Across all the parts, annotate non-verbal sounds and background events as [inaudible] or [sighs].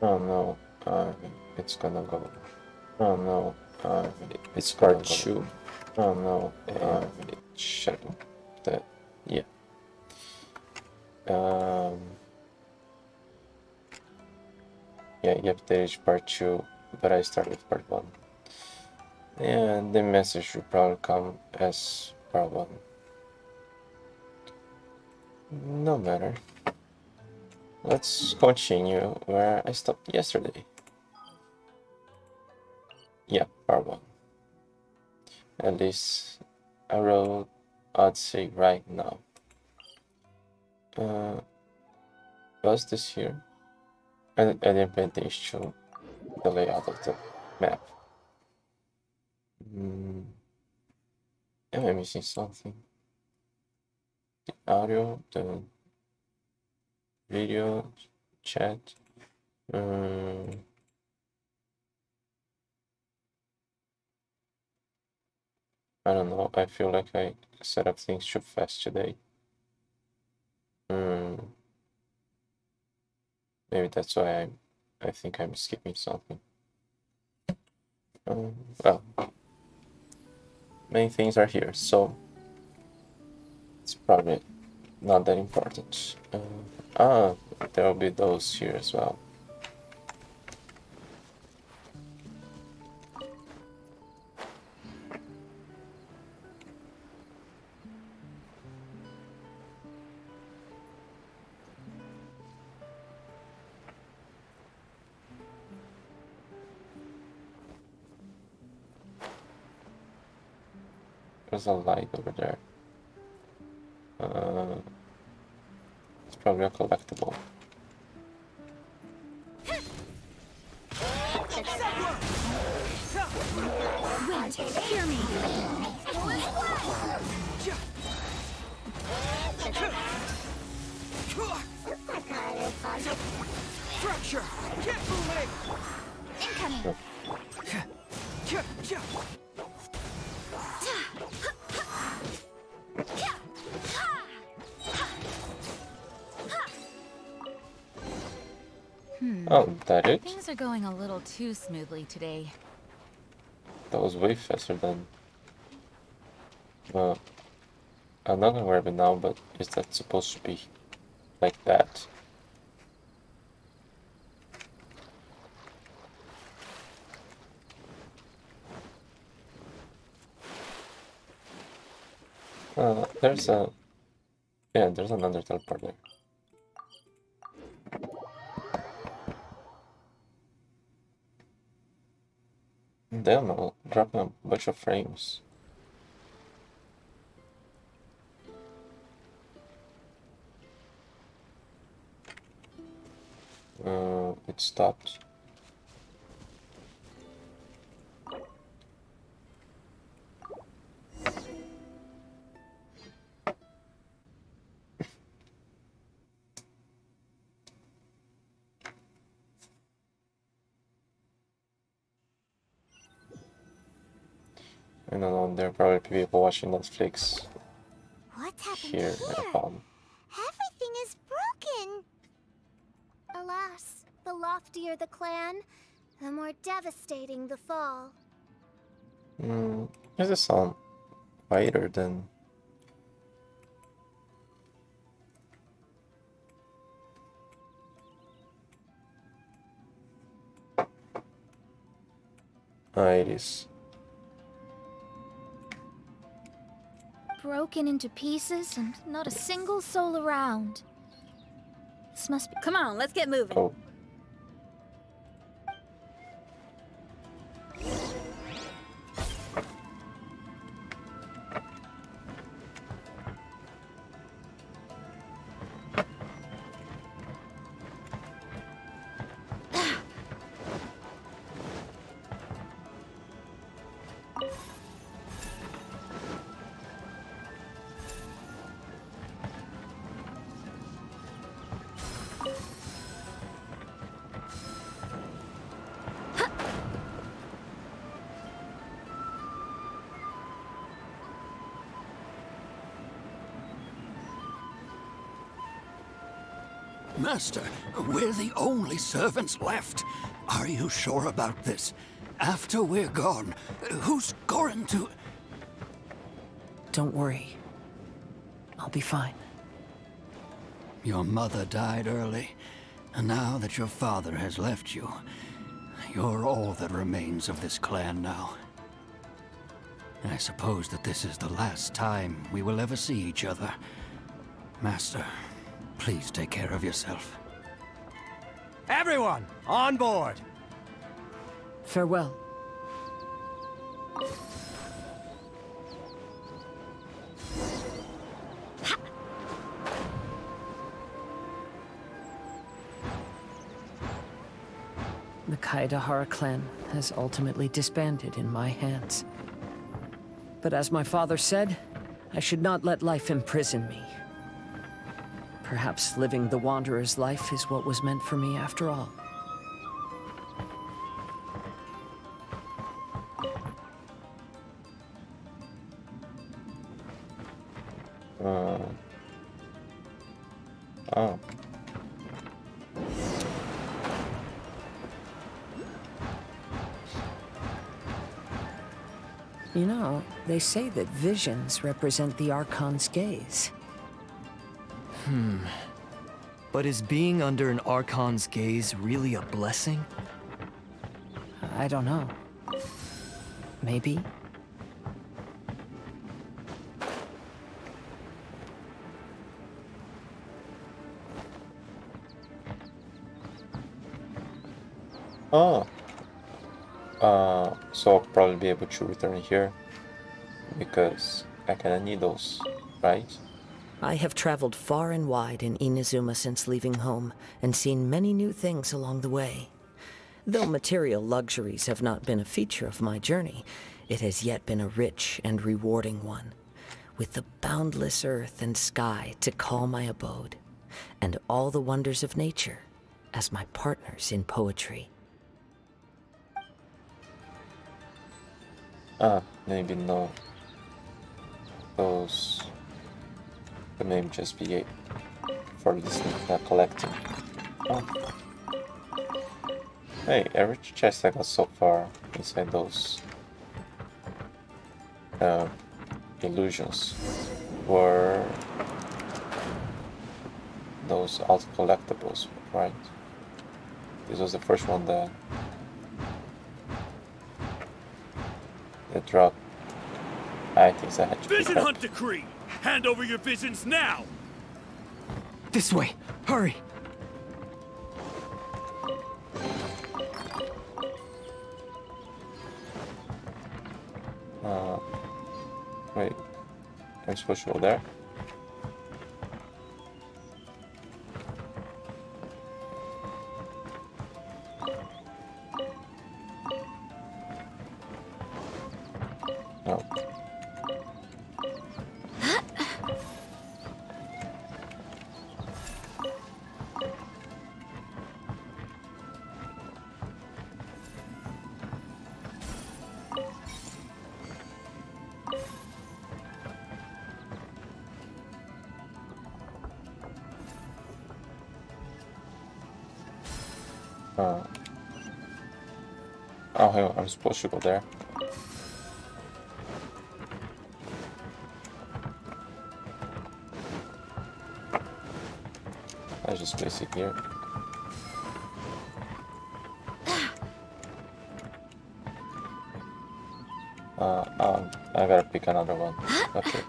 Oh no, uh, it's gonna go. Oh no, uh, it's part two. Oh no, uh, shut. That, yeah. Um, yeah, yep, there is part two, but I start with part one. And the message should probably come as part one. No matter. Let's continue where I stopped yesterday. Yeah, part one. At least I'd say right now. Uh, was this here? I, I didn't pay attention to the layout of the map. Mm. Am I missing something? The audio, the video, chat. Um, I don't know. I feel like I set up things too fast today. Hmm. Maybe that's why I, I think I'm skipping something. Um, well, many things are here, so it's probably not that important. Uh, ah, there will be those here as well. There's a light over there. Probably collectible. Are going a little too smoothly today. That was way faster than. Well, I'm not aware of it now, but is that supposed to be like that? Uh, there's a. Yeah, there's another teleport there. Damn, I'm dropping a bunch of frames. Uh, it stopped. There are people watching Netflix What's happened here here? at home. Everything is broken. Alas, the loftier the clan, the more devastating the fall. Hmm, does it sound lighter than Ah, it is. Broken into pieces and not a single soul around. This must be. Come on, let's get moving. Oh, Master, we're the only servants left. Are you sure about this? After we're gone, who's going to... Don't worry. I'll be fine. Your mother died early, and now that your father has left you, you're all that remains of this clan now. I suppose that this is the last time we will ever see each other. Master, please take care of yourself. Everyone, on board! Farewell. The Kaedehara clan has ultimately disbanded in my hands. But as my father said, I should not let life imprison me. Perhaps living the Wanderer's life is what was meant for me after all. Uh, oh. You know, they say that visions represent the Archon's gaze. But is being under an Archon's gaze really a blessing? I don't know. Maybe? Oh. Uh, so I'll probably be able to return here because I kinda need those, right? I have traveled far and wide in Inazuma since leaving home and seen many new things along the way. Though material luxuries have not been a feature of my journey, it has yet been a rich and rewarding one, with the boundless earth and sky to call my abode, and all the wonders of nature as my partners in poetry. Ah, maybe not Those could maybe just be for listening, uh, collecting. Oh. Hey, every chest I got so far inside those uh, illusions were those alt collectibles, right? This was the first one that that dropped items I had to pick Vision up. Hunt Decree! Hand over your visions now! This way! Hurry! Uh, wait, I'm supposed to go there? Oh, I'm supposed to go there. Let's just place it here. Uh, um, I gotta pick another one. Okay.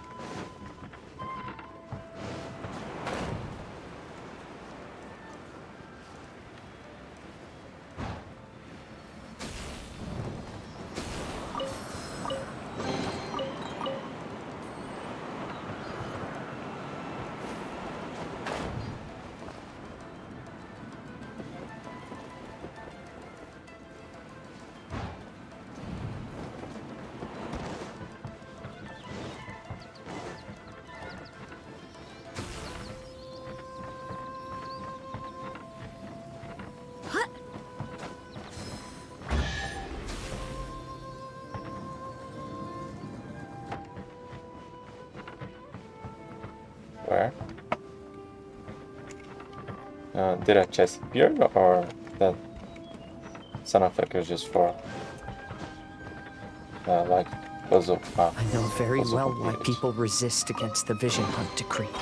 Did a chest appear or that son of a just for uh, like puzzle? Uh, I know very well why people resist against the Vision Hunt decree.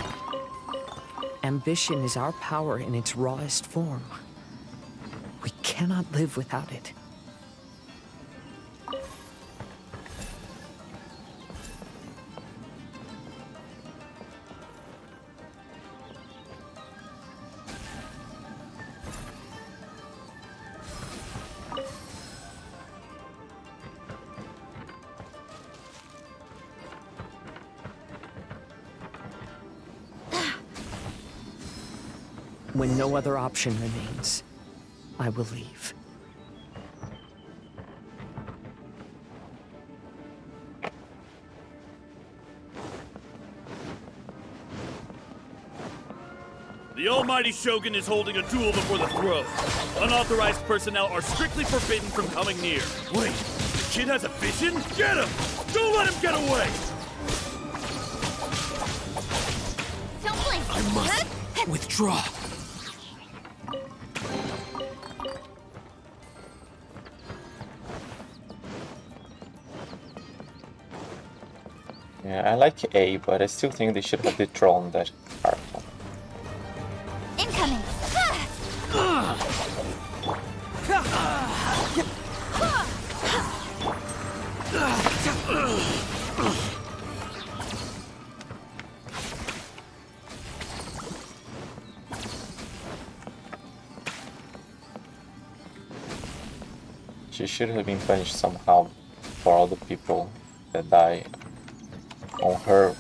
Ambition is our power in its rawest form. We cannot live without it. No other option remains, I will leave. The almighty Shogun is holding a duel before the throne. Unauthorized personnel are strictly forbidden from coming near. Wait, the kid has a vision? Get him! Don't let him get away! Don't blink. I must withdraw. Like A, but I still think they should have withdrawn that article. Incoming. She should have been punished somehow for all the people that die her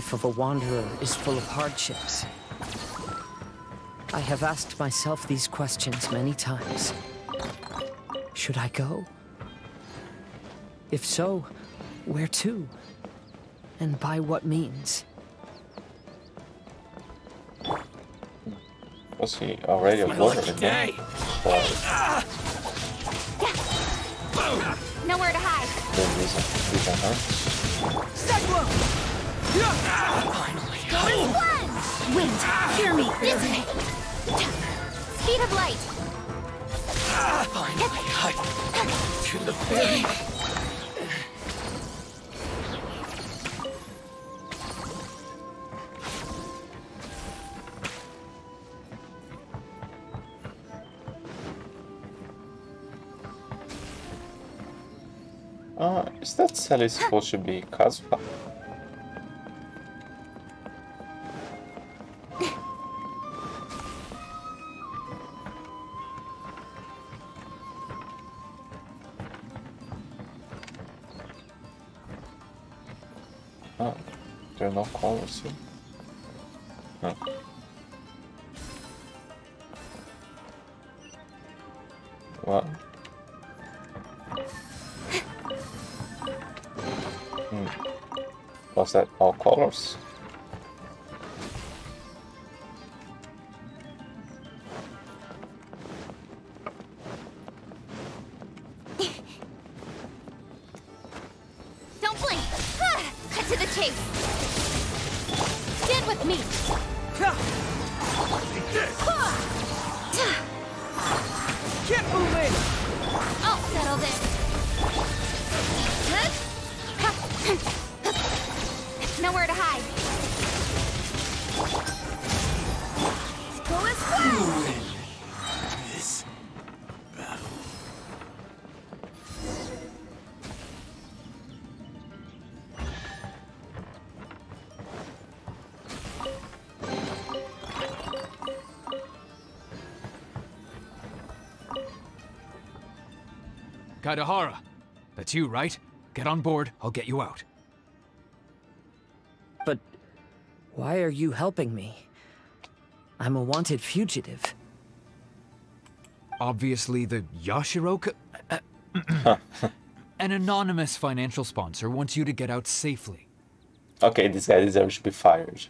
life of a wanderer is full of hardships. I have asked myself these questions many times. Should I go? If so, where to? And by what means? Was he already a warrior again? Or Nowhere to hide. the reason we don't Going. Wind, hear me. This way. Speed of light. Finally, I Uh, is that Sally supposed to be Kazuha? What? Hmm. Was that all colors? Kaedehara, that's you, right? Get on board, I'll get you out. But why are you helping me? I'm a wanted fugitive. Obviously, the Yashiroka. [laughs] An anonymous financial sponsor wants you to get out safely. Okay, this guy deserves to be fired.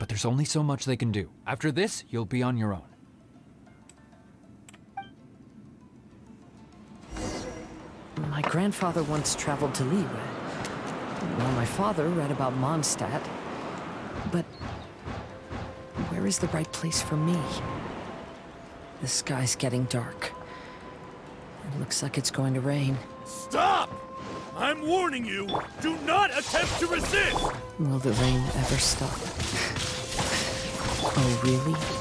But there's only so much they can do. After this, you'll be on your own. Grandfather once traveled to Liyue. While my father read about Mondstadt. But where is the right place for me? The sky's getting dark. It looks like it's going to rain. Stop! I'm warning you. Do not attempt to resist. Will the rain ever stop? [laughs] Oh, really?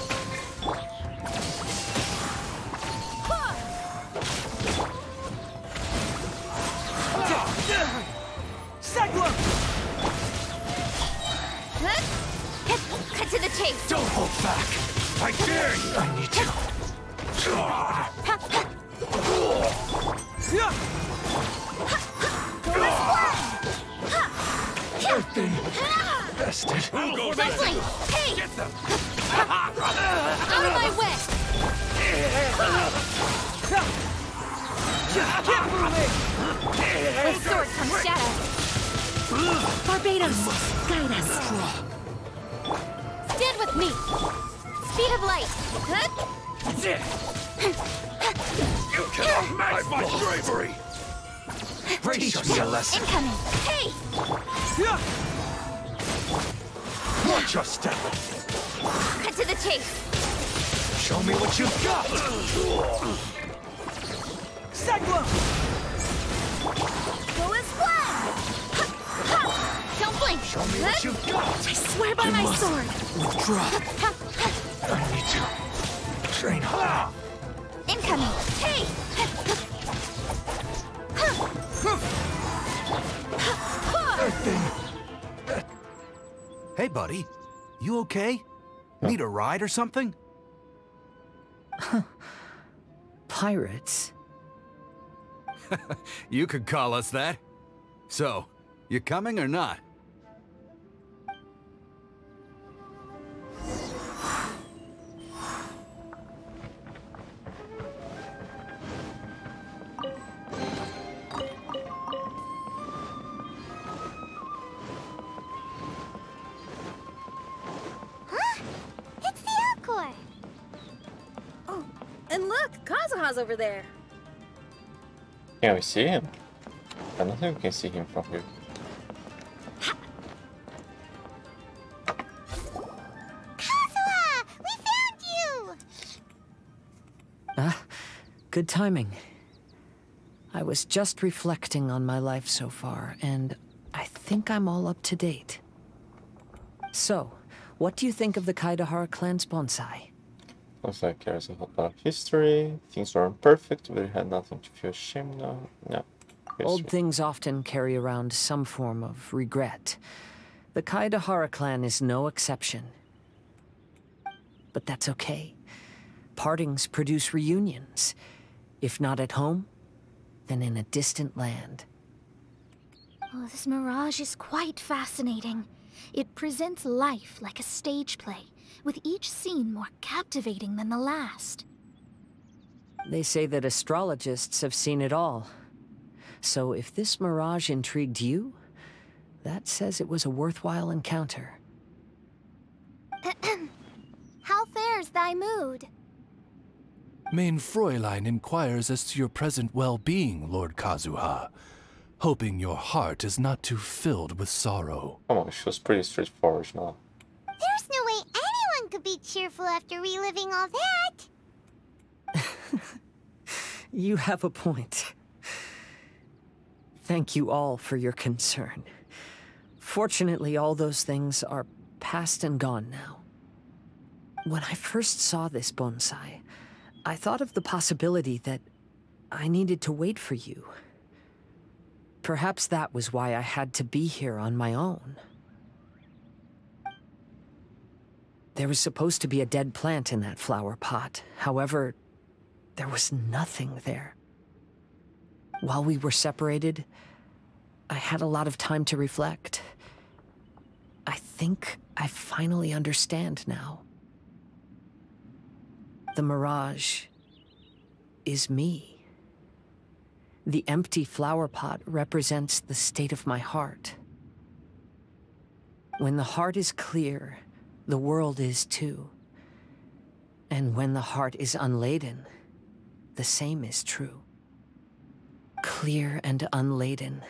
You okay? Need a ride or something? [laughs] Pirates? [laughs] You could call us that. So, you coming or not? Can we see him? I don't think we can see him from here. Kazuha! We found you! Ah, good timing. I was just reflecting on my life so far, and I think I'm all up to date. So, what do you think of the Kaedehara clan's bonsai? Looks like there's a whole lot of history. Things weren't perfect, but it had nothing to feel ashamed of. No. Old things often carry around some form of regret. The Kaedehara clan is no exception. But that's okay. Partings produce reunions. If not at home, then in a distant land. Oh, this mirage is quite fascinating. It presents life like a stage play, with each scene more captivating than the last. They say that astrologists have seen it all. So if this mirage intrigued you, that says it was a worthwhile encounter. [clears throat] How fares thy mood? Mein Fräulein inquires as to your present well-being, Lord Kazuha, hoping your heart is not too filled with sorrow. Come on, she was pretty straightforward now. Could be cheerful after reliving all that. [laughs] You have a point. Thank you all for your concern. Fortunately, all those things are past and gone now. When I first saw this bonsai, I thought of the possibility that I needed to wait for you. Perhaps that was why I had to be here on my own. There was supposed to be a dead plant in that flower pot. However, there was nothing there. While we were separated, I had a lot of time to reflect. I think I finally understand now. The mirage is me. The empty flower pot represents the state of my heart. When the heart is clear, the world is too. And when the heart is unladen, the same is true. Clear and unladen.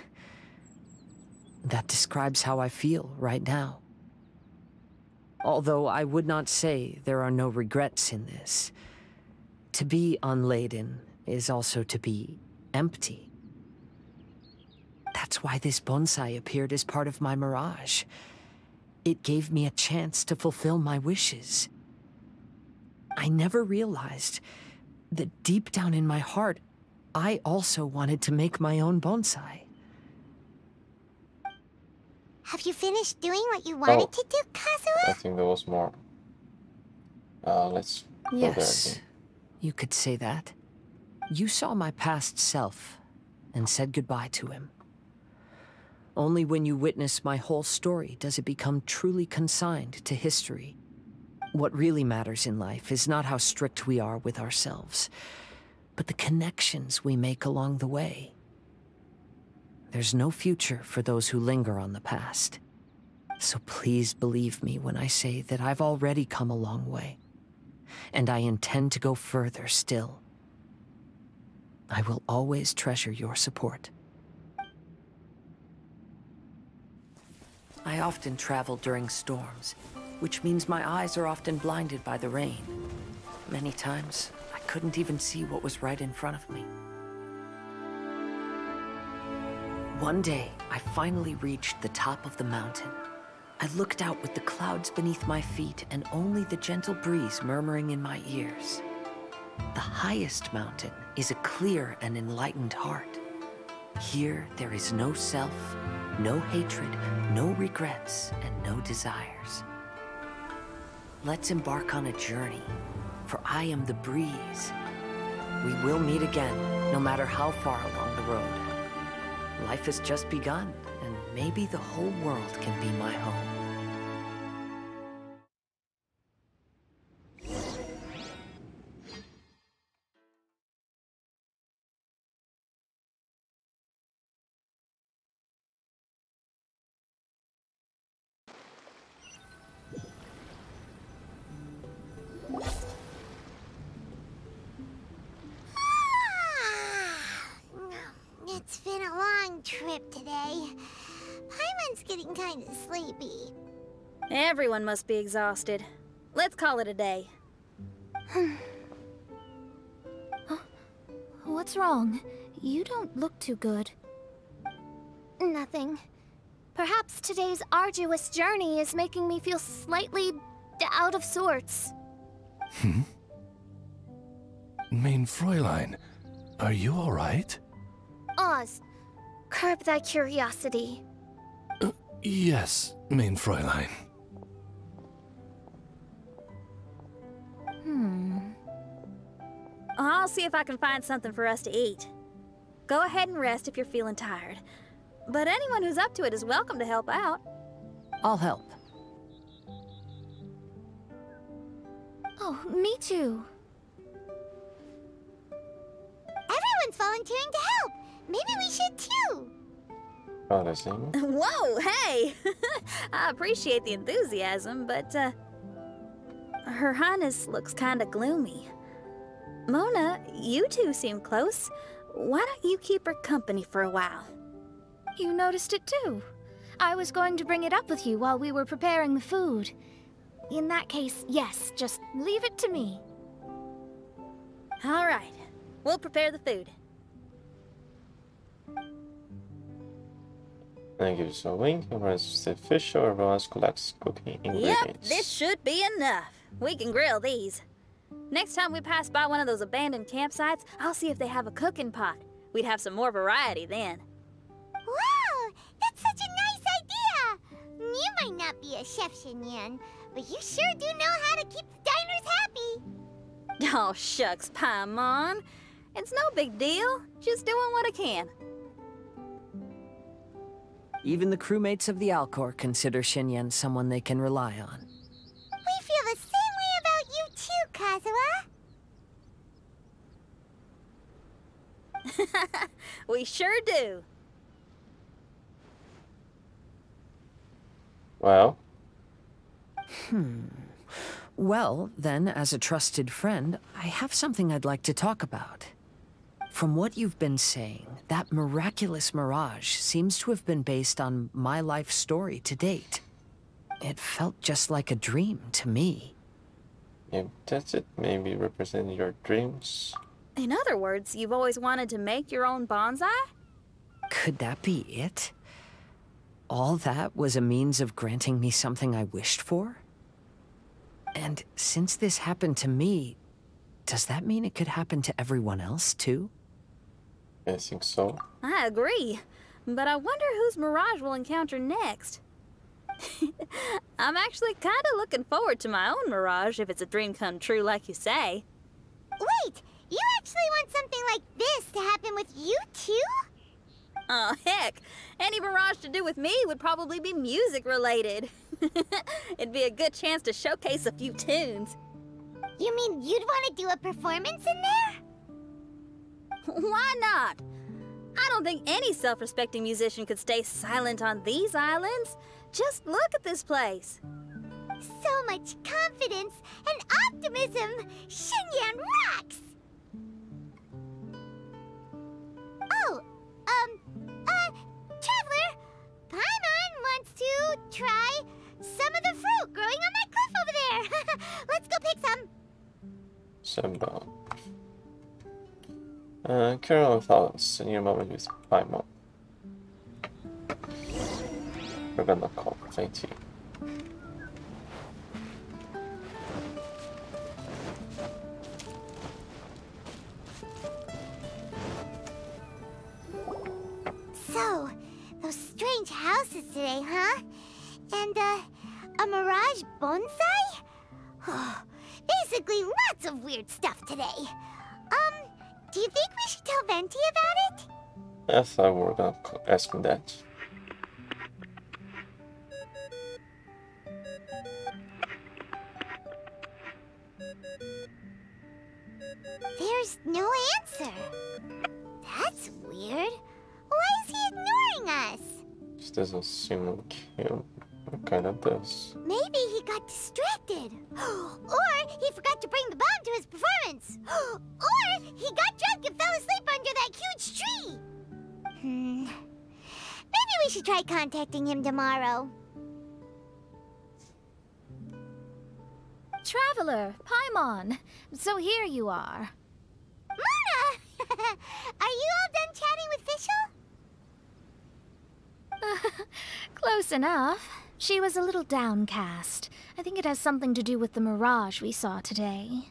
That describes how I feel right now. Although I would not say there are no regrets in this. To be unladen is also to be empty. That's why this bonsai appeared as part of my mirage. It gave me a chance to fulfill my wishes. I never realized that deep down in my heart, I also wanted to make my own bonsai. Have you finished doing what you wanted Oh. to do, Kazuha? I think there was more. Uh, let's Yes, you could say that. You saw my past self and said goodbye to him. Only when you witness my whole story does it become truly consigned to history. What really matters in life is not how strict we are with ourselves, but the connections we make along the way. There's no future for those who linger on the past. So please believe me when I say that I've already come a long way. And I intend to go further still. I will always treasure your support. I often travel during storms, which means my eyes are often blinded by the rain. Many times, I couldn't even see what was right in front of me. One day, I finally reached the top of the mountain. I looked out with the clouds beneath my feet and only the gentle breeze murmuring in my ears. The highest mountain is a clear and enlightened heart. Here, there is no self, no hatred, no regrets, and no desires. Let's embark on a journey, for I am the breeze. We will meet again, no matter how far along the road. Life has just begun, and maybe the whole world can be my home. Everyone must be exhausted. Let's call it a day. [sighs] What's wrong? You don't look too good. Nothing. Perhaps today's arduous journey is making me feel slightly out of sorts. Hmm? Mein Fräulein, are you alright? Oz, curb thy curiosity. Yes, Mein Fräulein. I'll see if I can find something for us to eat. Go ahead and rest if you're feeling tired. But anyone who's up to it is welcome to help out. I'll help. Oh, me too. Everyone's volunteering to help. Maybe we should too. Promising. [laughs] Whoa, hey! [laughs] I appreciate the enthusiasm, but, uh... Her Highness looks kinda gloomy. Mona, you two seem close. Why don't you keep her company for a while? You noticed it too. I was going to bring it up with you while we were preparing the food. in that case, yes, just leave it to me. All right. We'll prepare the food. Then gives a wink, runs the fish or Ross collects cooking ingredients. Yep, this should be enough. We can grill these. Next time we pass by one of those abandoned campsites, I'll see if they have a cooking pot. We'd have some more variety then. Wow, that's such a nice idea! You might not be a chef, Xinyan, but you sure do know how to keep the diners happy. [laughs] Oh, shucks, Paimon. It's no big deal. Just doing what I can. Even the crewmates of the Alcor consider Xinyan someone they can rely on. [laughs] we sure do. Well, Hmm. Well, then, as a trusted friend, I have something I'd like to talk about. From what you've been saying, that miraculous mirage seems to have been based on my life story to date. It felt just like a dream to me. if that's it, maybe represent your dreams. In other words, you've always wanted to make your own bonsai? Could that be it? All that was a means of granting me something I wished for? And since this happened to me, does that mean it could happen to everyone else, too? I think so. I agree. But I wonder whose Mirage we'll encounter next. [laughs] I'm actually kind of looking forward to my own Mirage if it's a dream come true like you say. Wait, you actually want something like this to happen with you too? Oh, heck. Any mirage to do with me would probably be music related. [laughs] It'd be a good chance to showcase a few tunes. You mean you'd want to do a performance in there? [laughs] Why not? I don't think any self respecting musician could stay silent on these islands. Just look at this place. So much confidence and optimism! Xinyan rocks! Try some of the fruit growing on that cliff over there. [laughs] Let's go pick some. Simba. Uh, Carol thoughts in your moment with Paimon. We're gonna call Venti. So, those strange houses today, huh? And, uh, a mirage bonsai? Oh, basically, lots of weird stuff today. Um, do you think we should tell Venti about it? I thought we were gonna ask him that. There's no answer. That's weird. Why is he ignoring us? This doesn't seem like him. It kinda does. Maybe he got distracted. [gasps] or he forgot to bring the bomb to his performance. [gasps] or he got drunk and fell asleep under that huge tree. Hmm. Maybe we should try contacting him tomorrow. Traveler, Paimon. So here you are. Mona! [laughs] Are you all done chatting with Fischl? [laughs] Close enough. She was a little downcast. I think it has something to do with the mirage we saw today.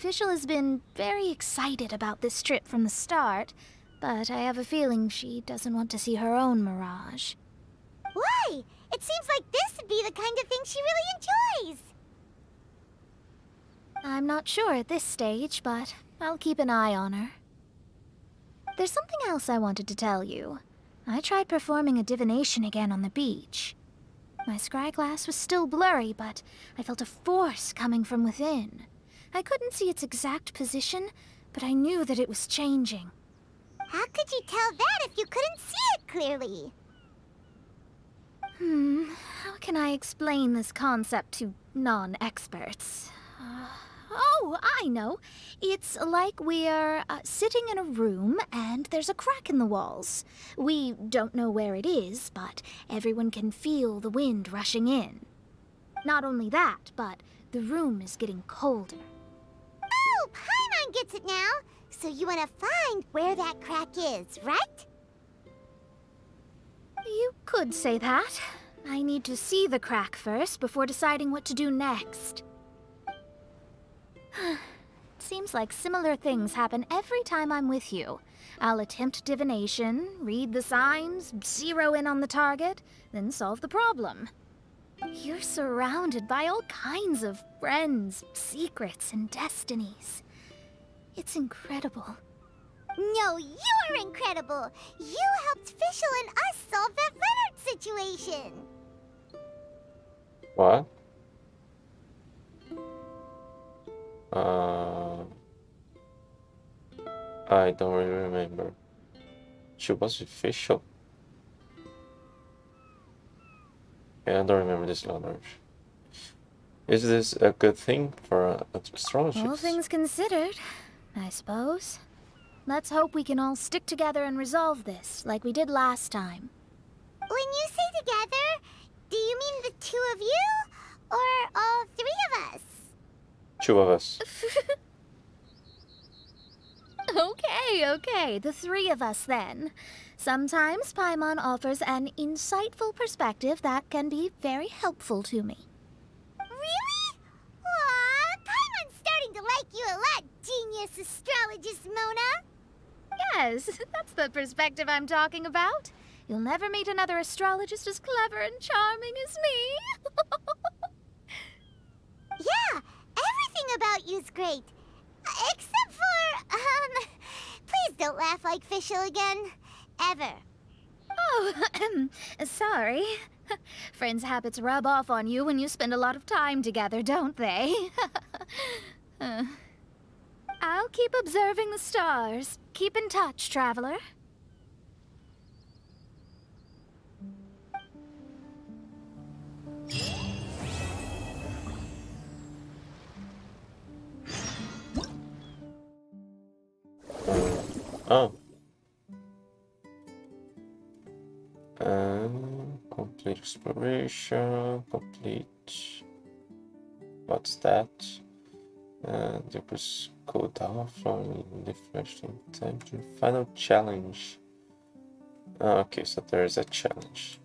Fischl has been very excited about this trip from the start, but I have a feeling she doesn't want to see her own mirage. Why? It seems like this would be the kind of thing she really enjoys. I'm not sure at this stage, but I'll keep an eye on her. There's something else I wanted to tell you. I tried performing a divination again on the beach. My scryglass was still blurry, but I felt a force coming from within. I couldn't see its exact position, but I knew that it was changing. How could you tell that if you couldn't see it clearly? Hmm, how can I explain this concept to non-experts? Uh, oh, I know. It's like we're uh, sitting in a room and there's a crack in the walls. We don't know where it is, but everyone can feel the wind rushing in. Not only that, but the room is getting colder. Oh, Paimon gets it now. So you want to find where that crack is, right? You could say that. I need to see the crack first before deciding what to do next. Seems like similar things happen every time I'm with you. I'll attempt divination, read the signs, zero in on the target, then solve the problem. You're surrounded by all kinds of friends, secrets, and destinies. It's incredible. No, you're incredible! You helped Fischl and us solve that Leonard situation! What? Uh, I don't really remember. She was official. Yeah, I don't remember this letter. Is this a good thing for uh, astrology? All things considered, I suppose. Let's hope we can all stick together and resolve this, like we did last time. When you say together, do you mean the two of you? Or all three of us? Two of us. [laughs] okay, okay, the three of us then. Sometimes Paimon offers an insightful perspective that can be very helpful to me. Really? Aw, Paimon's starting to like you a lot, genius astrologist Mona. Yes, [laughs] that's the perspective I'm talking about. You'll never meet another astrologist as clever and charming as me. [laughs] yeah, everything about you's great. Except for, um, [laughs] please don't laugh like Fischl again. Ever. Oh, [clears throat] sorry. [laughs] Friends' habits rub off on you when you spend a lot of time together, don't they? [laughs] uh, I'll keep observing the stars. Keep in touch, traveler. Oh. Um, complete exploration, complete. What's that? And it was off from the fresh intention. Final challenge. Ah, okay, so there is a challenge.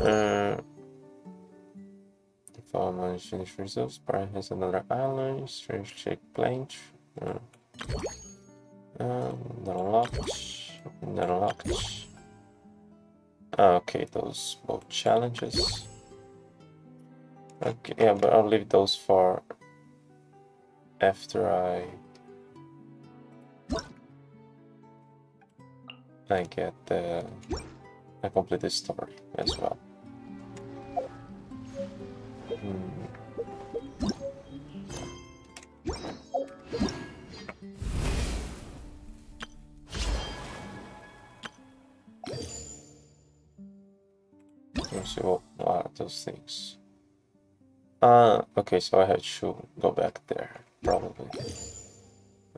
Uh, if all manage finish results, Brian has another island, strange shaped plane. Uh, um, unlocked. Unlocked. Okay, those both challenges. Okay, yeah, but I'll leave those for after I I get the I complete the story as well. Hmm. What are those things. Uh, okay, so I had to go back there, probably.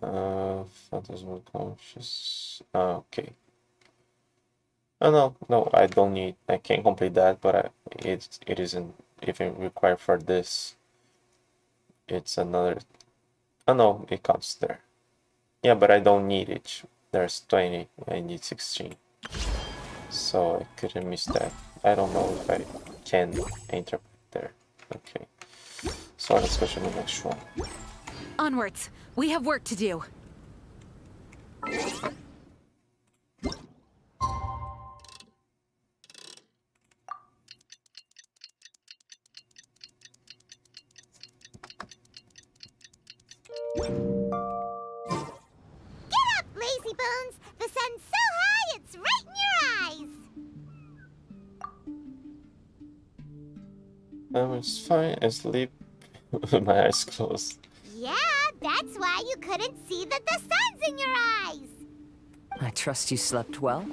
Uh, phantasmal conscious. Uh, okay. Oh no, no, I don't need. I can't complete that, but I, it it isn't even required for this. It's another. Oh no, it counts there. Yeah, but I don't need it. There's 20. I need 16. So I couldn't miss that. I don't know if I can enter there. Okay. So let's go to the next one. Onwards. We have work to do. Um, was fine. I sleep with [laughs] my eyes closed. Yeah, that's why you couldn't see that the sun's in your eyes! I trust you slept well.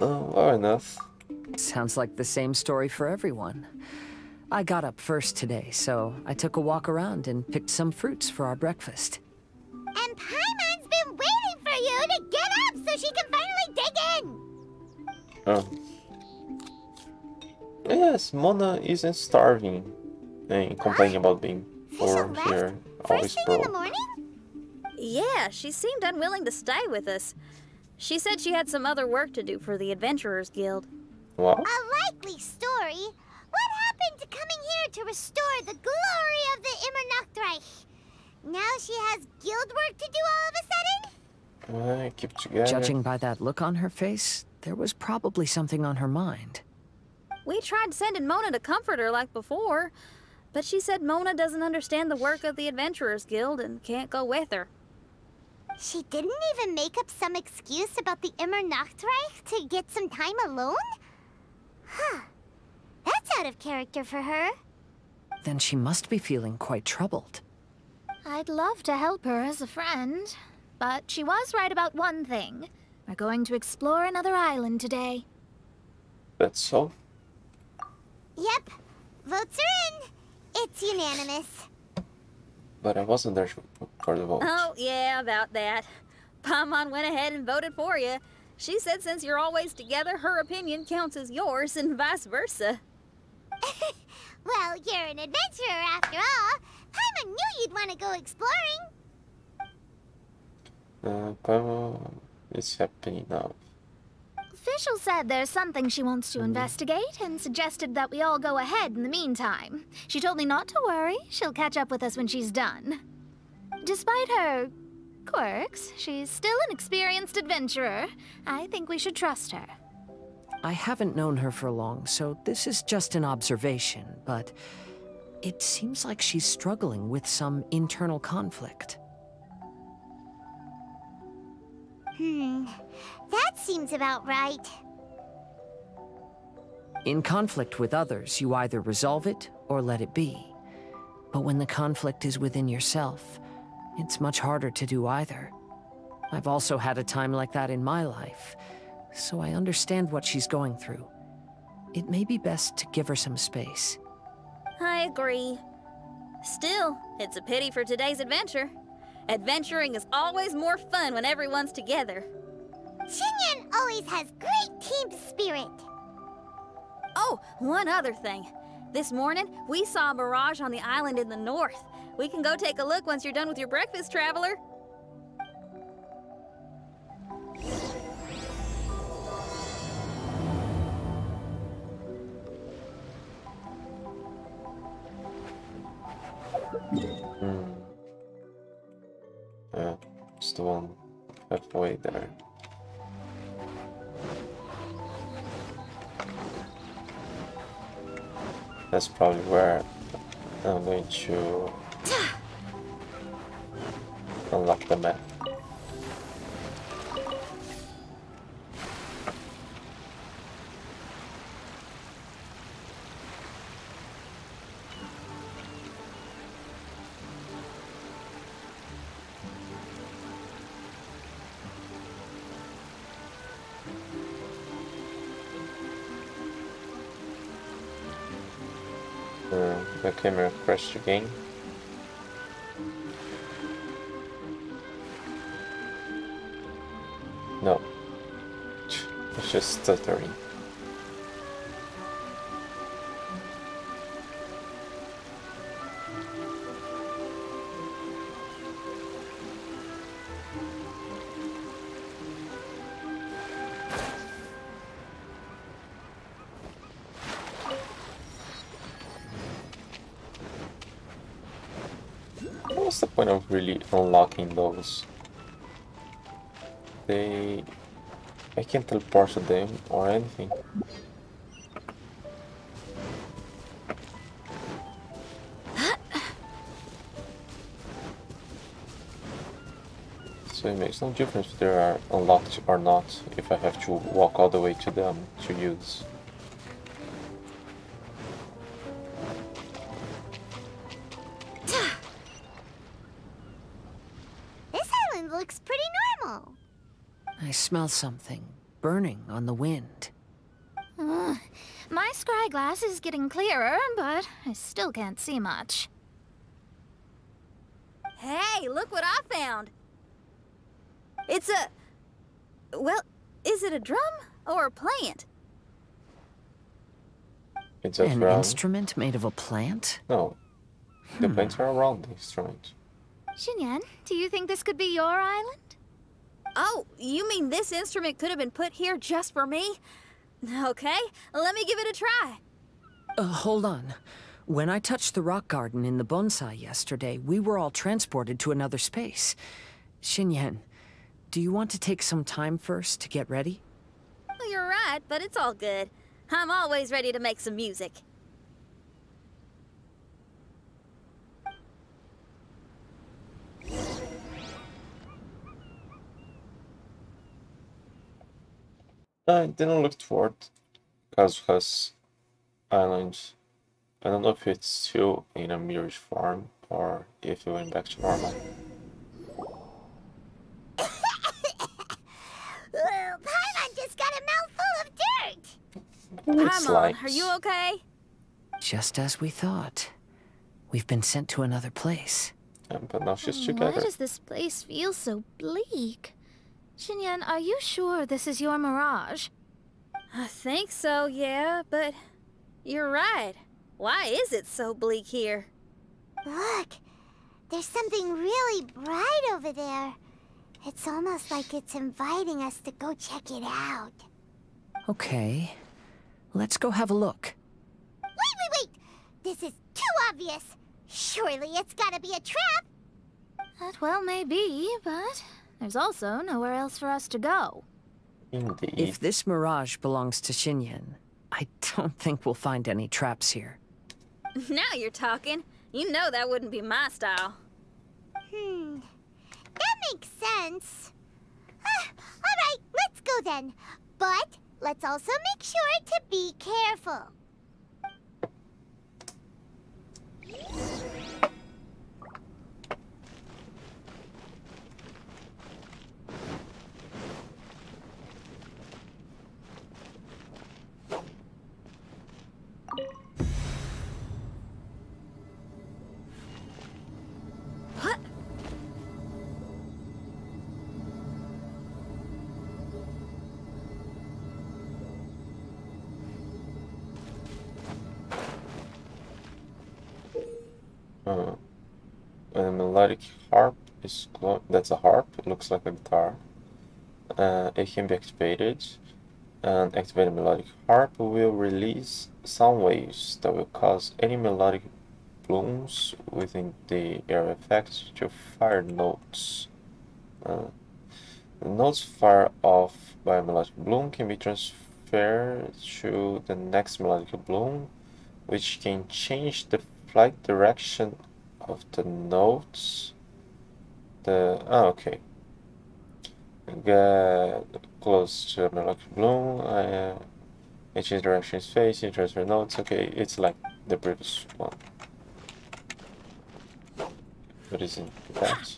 Oh, well enough. Sounds like the same story for everyone. I got up first today, so I took a walk around and picked some fruits for our breakfast. And Paimon's been waiting for you to get up so she can finally dig in! Oh. Yes, Mona isn't starving eh, and complaining about being poor here. Always broke. Yeah, she seemed unwilling to stay with us. She said she had some other work to do for the Adventurers Guild. What? A likely story. What happened to coming here to restore the glory of the Immernachtreich? Now she has guild work to do all of a sudden? I keep together. Judging by that look on her face, there was probably something on her mind. We tried sending Mona to comfort her like before, but she said Mona doesn't understand the work of the Adventurers Guild and can't go with her. She didn't even make up some excuse about the Immernachtreich to get some time alone? Huh. That's out of character for her. Then she must be feeling quite troubled. I'd love to help her as a friend, but she was right about one thing. We're going to explore another island today. That's so? Yep. Votes are in. It's unanimous. But I wasn't there for the vote. Oh, yeah, about that. Paimon went ahead and voted for you. She said since you're always together, her opinion counts as yours and vice versa. [laughs] well, you're an adventurer after all. Paimon knew you'd want to go exploring. Uh, Paimon is happening now. Fischl said there's something she wants to investigate and suggested that we all go ahead in the meantime. She told me not to worry. She'll catch up with us when she's done. Despite her quirks, she's still an experienced adventurer. I think we should trust her. I haven't known her for long, so this is just an observation, but it seems like she's struggling with some internal conflict. Hmm. That seems about right. In conflict with others, you either resolve it or let it be. But when the conflict is within yourself, it's much harder to do either. I've also had a time like that in my life, so I understand what she's going through. It may be best to give her some space. I agree. Still, it's a pity for today's adventure. Adventuring is always more fun when everyone's together. Xinyan always has great team spirit. Oh, one other thing. This morning, we saw a mirage on the island in the north. We can go take a look once you're done with your breakfast, traveler. Hmm. Yeah, it's the one halfway there. That's probably where I'm going to unlock the map. Crashed again. No. [laughs] It's just stuttering. Really unlocking those? They... I can't teleport to them or anything. So it makes no difference if they are unlocked or not, if I have to walk all the way to them to use. Smell something burning on the wind. Uh, my scry glass is getting clearer, but I still can't see much. Hey, look what I found! It's a... Well, is it a drum or a plant? It's just An round. instrument made of a plant? No. The Hmm. plants are around the instrument. Xinyan, do you think this could be your island? Oh, you mean this instrument could have been put here just for me? Okay, let me give it a try. Uh, hold on. When I touched the rock garden in the bonsai yesterday, we were all transported to another space. Xinyan, do you want to take some time first to get ready? Well, you're right, but it's all good. I'm always ready to make some music. Uh, I didn't look toward Kazuha's island. I don't know if it's still in a mirror form or if it went back to normal. Ugh, Paimon just got a mouthful of dirt. It's Paimon, like are you okay? Just as we thought. We've been sent to another place. Yeah, but now she's Why does this place feel so bleak? Xinyan, are you sure this is your mirage? I think so, yeah, but you're right. Why is it so bleak here? Look, there's something really bright over there. It's almost like it's inviting us to go check it out. Okay. Let's go have a look. Wait, wait, wait! This is too obvious. Surely it's gotta be a trap. That well may be, but there's also nowhere else for us to go. Indeed. If this mirage belongs to Xinyan, I don't [laughs] think we'll find any traps here. [laughs] Now you're talking. You know that wouldn't be my style. Hmm. That makes sense. Ah, all right, let's go then. But let's also make sure to be careful. That's a harp. It looks like a guitar. Uh, it can be activated. An activated melodic harp will release sound waves that will cause any melodic blooms within the area effect to fire notes. Uh, notes fired off by a melodic bloom can be transferred to the next melodic bloom, which can change the flight direction of the notes. The oh, okay. Get close to melodic bloom. Uh, it change direction is facing, transfer notes. Okay, it's like the previous one. What is in that?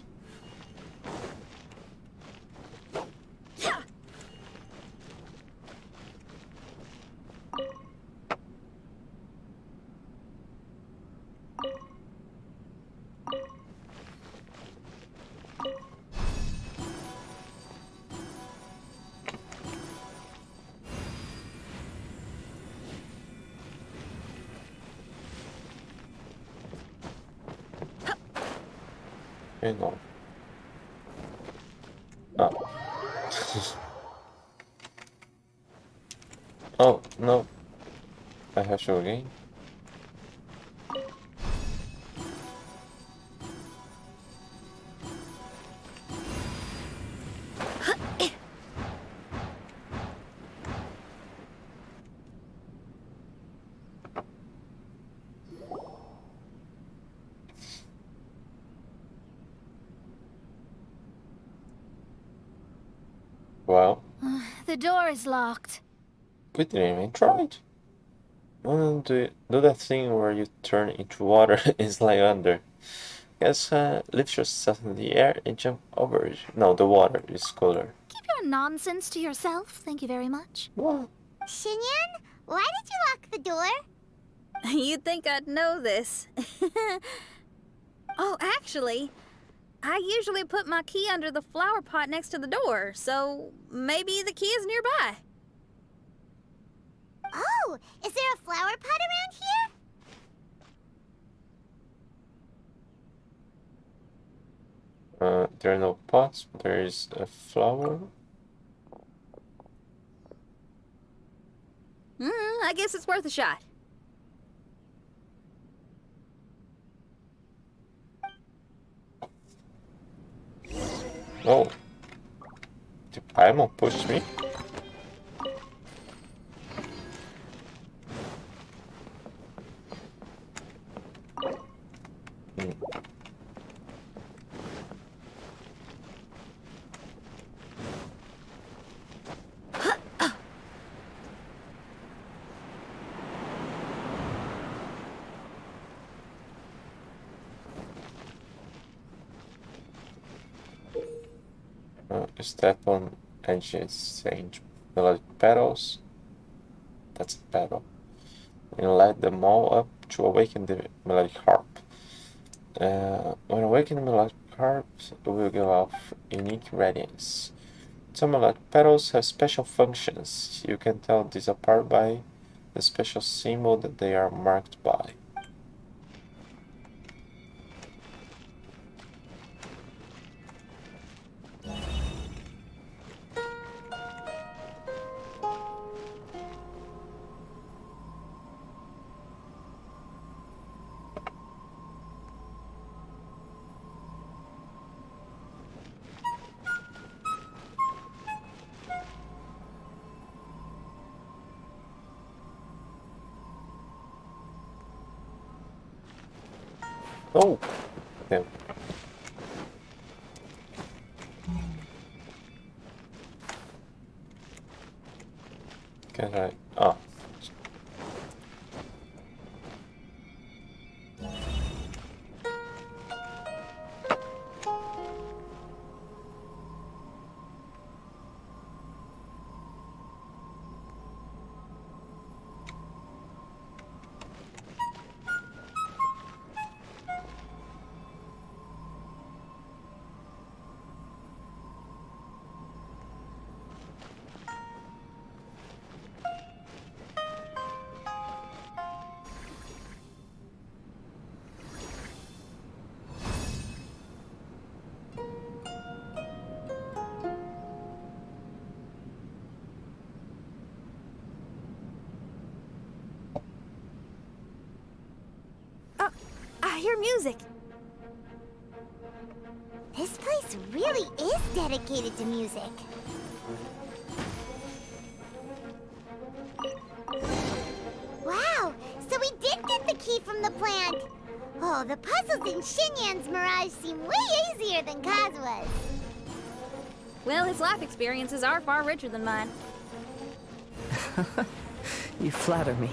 Door is locked. we didn't even try it. Wanna do, do that thing where you turn into water [laughs] and slide under. Guess uh, lift yourself in the air and jump over it. No, the water is colder. Keep your nonsense to yourself, thank you very much. What? Xinyan, why did you lock the door? [laughs] You'd think I'd know this. [laughs] oh, actually, I usually put my key under the flower pot next to the door, so maybe the key is nearby. Oh, is there a flower pot around here? Uh, there are no pots, there is a flower. Hmm, I guess it's worth a shot. Oh. Did Paimon push me? Hmm. Step on sage melodic petals. That's a petal. And light them all up to awaken the melodic harp. Uh, when awakening the melodic harp, it will give off unique radiance. Some melodic petals have special functions. You can tell these apart by the special symbol that they are marked by. Dedicated to music. Wow, so we did get the key from the plant. Oh, the puzzles in Xinyan's Mirage seem way easier than Kazuha's. Well, his life experiences are far richer than mine. [laughs] you flatter me.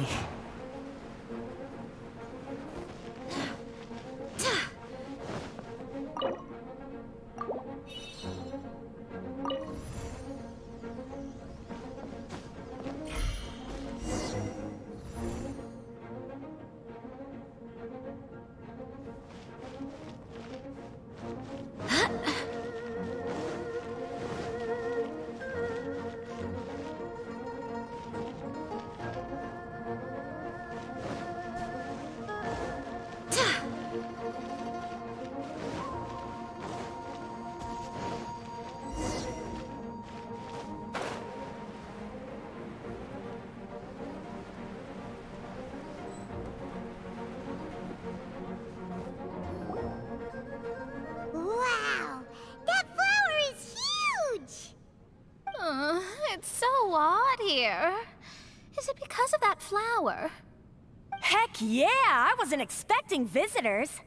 Visitors.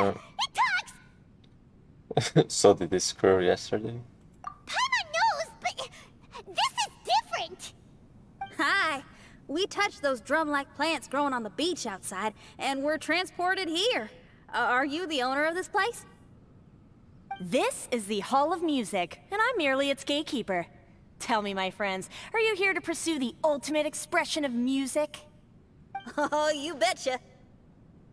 Ah, it talks! [laughs] so did this squirrel yesterday? Paimon knows, but this is different! Hi! We touched those drum-like plants growing on the beach outside, and we're transported here. Uh, are you the owner of this place? This is the Hall of Music, and I'm merely its gatekeeper. Tell me, my friends, are you here to pursue the ultimate expression of music? [laughs] Oh, you betcha.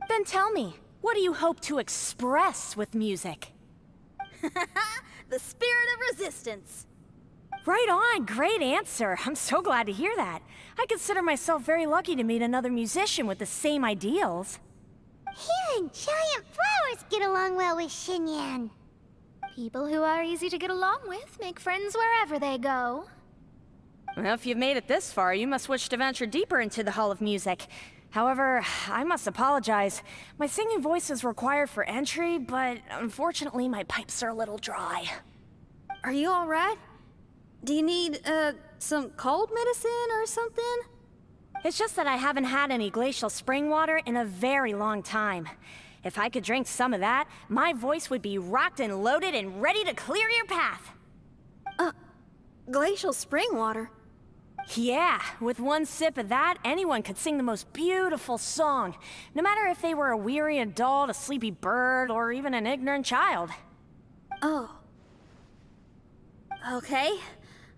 Then tell me, what do you hope to express with music? [laughs] the spirit of resistance. Right on, great answer. I'm so glad to hear that. I consider myself very lucky to meet another musician with the same ideals. Here and giant flowers get along well with Xinyan. People who are easy to get along with make friends wherever they go. Well, if you've made it this far, you must wish to venture deeper into the Hall of Music. However, I must apologize. My singing voice is required for entry, but unfortunately my pipes are a little dry. Are you alright? Do you need, uh, some cold medicine or something? It's just that I haven't had any glacial spring water in a very long time. If I could drink some of that, my voice would be rocked and loaded and ready to clear your path. Uh, glacial spring water? Yeah, with one sip of that, anyone could sing the most beautiful song. No matter if they were a weary adult, a sleepy bird, or even an ignorant child. Oh. Okay,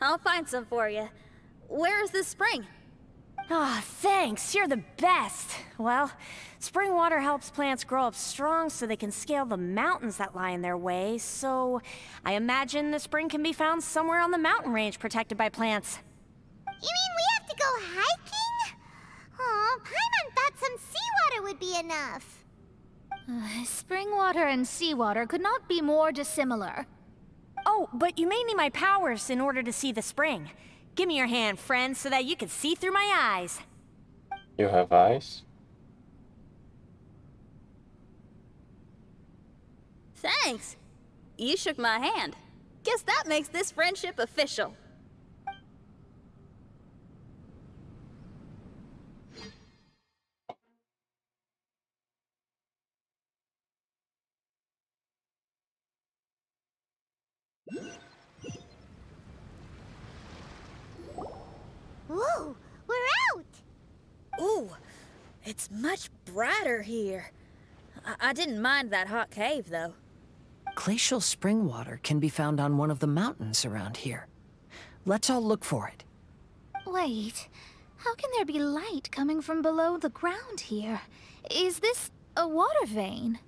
I'll find some for you. Where is this spring? Ah, oh, thanks. You're the best. Well, spring water helps plants grow up strong so they can scale the mountains that lie in their way, so I imagine the spring can be found somewhere on the mountain range protected by plants. You mean we have to go hiking? Oh, Paimon thought some seawater would be enough. Uh, spring water and seawater could not be more dissimilar. Oh, but you may need my powers in order to see the spring. Give me your hand, friend, so that you can see through my eyes. You have eyes? Thanks. You shook my hand. Guess that makes this friendship official. Whoa, we're out! Ooh, it's much brighter here. I, I didn't mind that hot cave, though. Glacial spring water can be found on one of the mountains around here. Let's all look for it. Wait, how can there be light coming from below the ground here? Is this a water vein?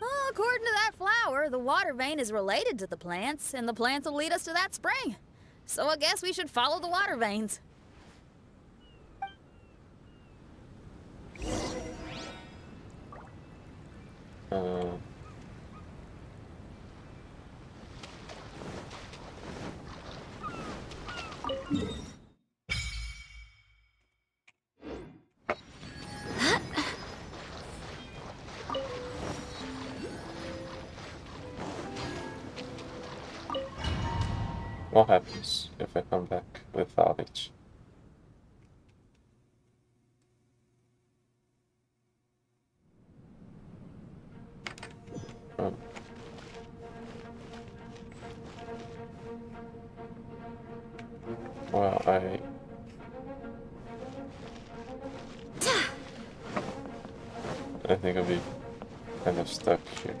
Well, according to that flower, the water vein is related to the plants, and the plants will lead us to that spring. So I guess we should follow the water veins. Uh... What happens if I come back without it? Oh. Well, I... I think I'll be kind of stuck here.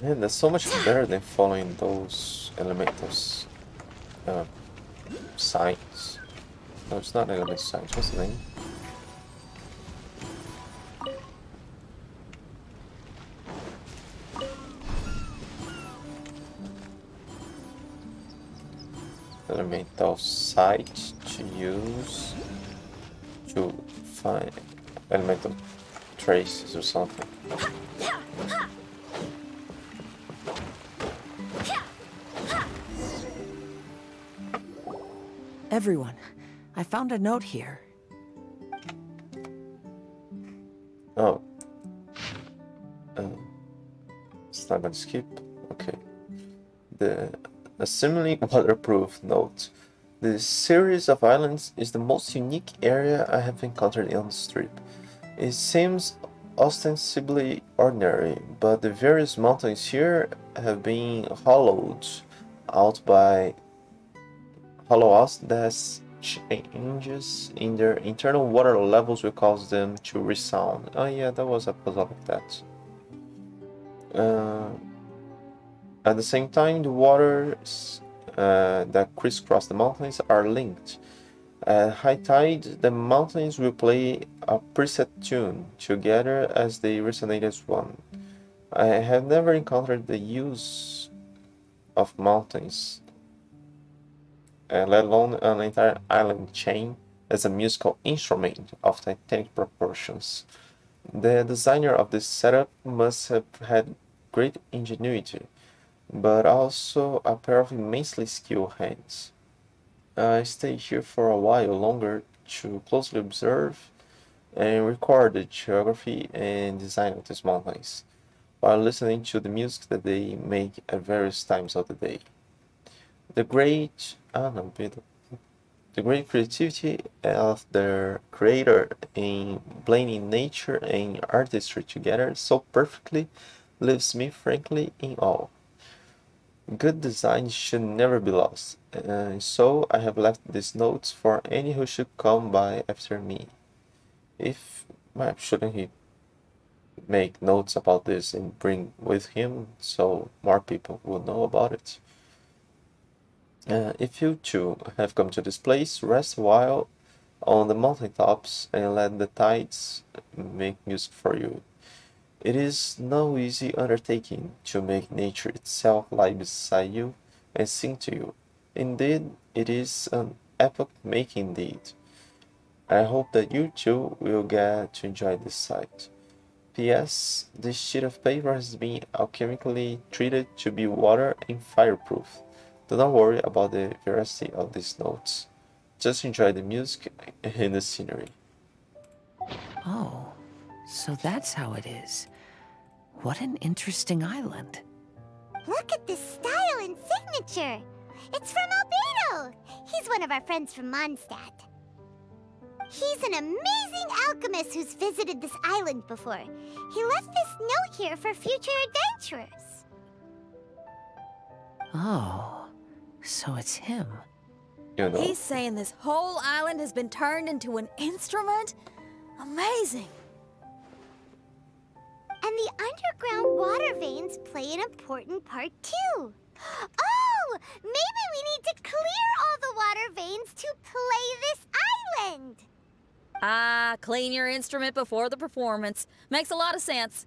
Man, that's so much better than following those elementals uh, signs. No, it's not element signs. What's the name? Elemental site to use to find elemental traces or something. Everyone, I found a note here. Oh. Um, Not gonna skip? Okay. The assuming waterproof note. The series of islands is the most unique area I have encountered on the strip. It seems ostensibly ordinary, but the various mountains here have been hollowed out by hollow out that changes in their internal water levels will cause them to resound. Oh yeah, that was a puzzle like that. Uh, at the same time, the waters uh, that crisscross the mountains are linked. At high tide, the mountains will play a preset tune together as they resonate as one. I have never encountered the use of mountains, uh, let alone an entire island chain, as a musical instrument of titanic proportions. The designer of this setup must have had great ingenuity, but also a pair of immensely skilled hands. I stayed here for a while longer to closely observe and record the geography and design of these mountains, while listening to the music that they make at various times of the day. The great, ah, no, the great creativity of the creator in blending nature and artistry together so perfectly leaves me frankly in awe. Good design should never be lost, and so I have left these notes for any who should come by after me. If well, shouldn't he make notes about this and bring with him so more people will know about it? Uh, if you too have come to this place, rest a while on the mountain tops and let the tides make music for you. It is no easy undertaking to make nature itself lie beside you and sing to you. Indeed, it is an epoch-making deed. I hope that you too will get to enjoy this sight. P.S. This sheet of paper has been alchemically treated to be water and fireproof. Do not worry about the veracity of these notes. Just enjoy the music and the scenery. Oh. So that's how it is. What an interesting island. Look at this style and signature. It's from Albedo. He's one of our friends from Mondstadt. He's an amazing alchemist who's visited this island before. He left this note here for future adventurers. Oh, so it's him. You know. He's saying this whole island has been turned into an instrument? Amazing. And the underground water veins play an important part too. Oh, maybe we need to clear all the water veins to play this island. Ah, clean your instrument before the performance. Makes a lot of sense.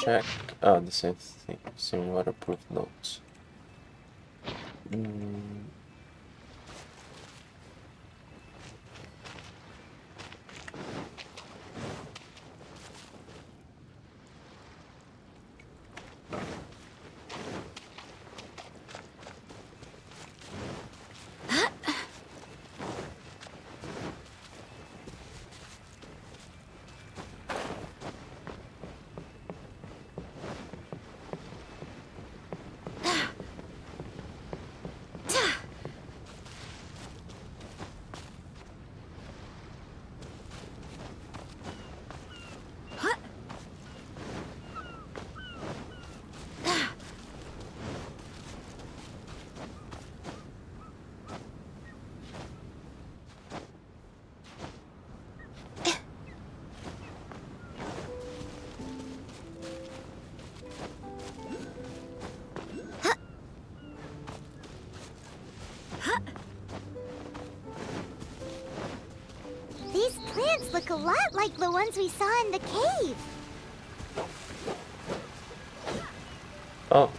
Check. Oh, the same thing. Same waterproof notes. Mm. Plants look a lot like the ones we saw in the cave. Oh,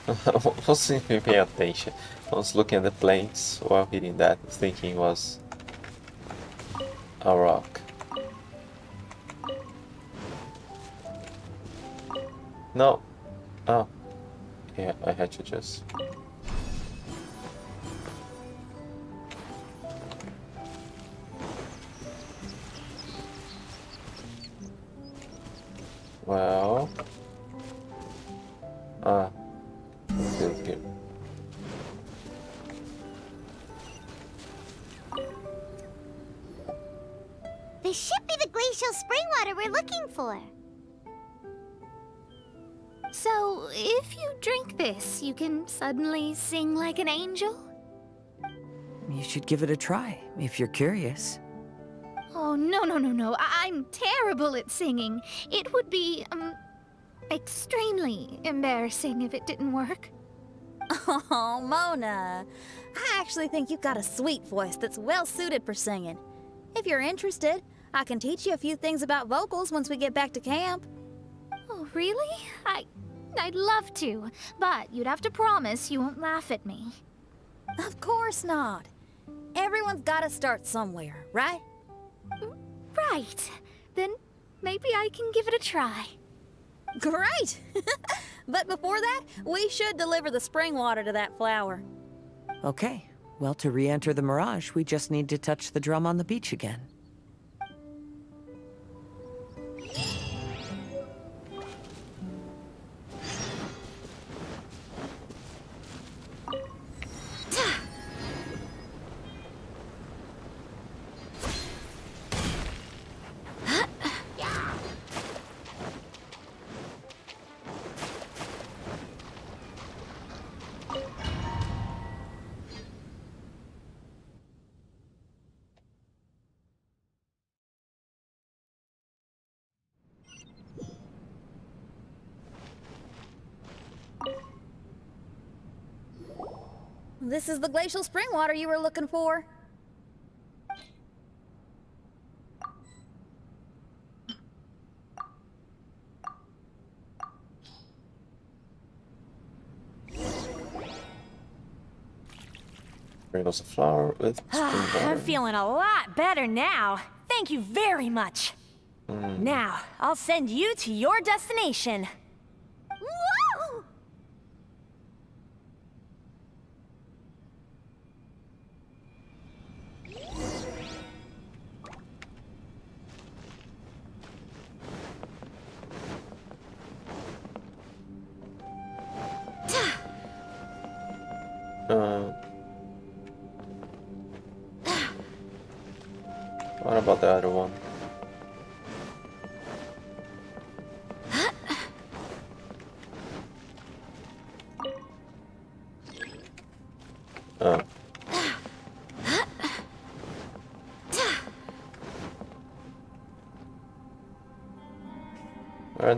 wasn't even paying attention. I was looking at the planes while hitting that, thinking it was a rock. No. Oh. Yeah, I had to just... suddenly sing like an angel? You should give it a try, if you're curious. Oh, no, no, no, no. I I'm terrible at singing. It would be, um, extremely embarrassing if it didn't work. [laughs] Oh, Mona. I actually think you've got a sweet voice that's well suited for singing. If you're interested, I can teach you a few things about vocals once we get back to camp. Oh, really? I. I'd love to, but you'd have to promise you won't laugh at me. Of course not. Everyone's gotta start somewhere, right? Right. Then maybe I can give it a try. Great! [laughs] but before that, we should deliver the spring water to that flower. Okay, well, to re-enter the Mirage, we just need to touch the drum on the beach again. This is the glacial spring water you were looking for. Here goes the flower with [sighs] spring I'm feeling a lot better now. Thank you very much. Mm. Now, I'll send you to your destination.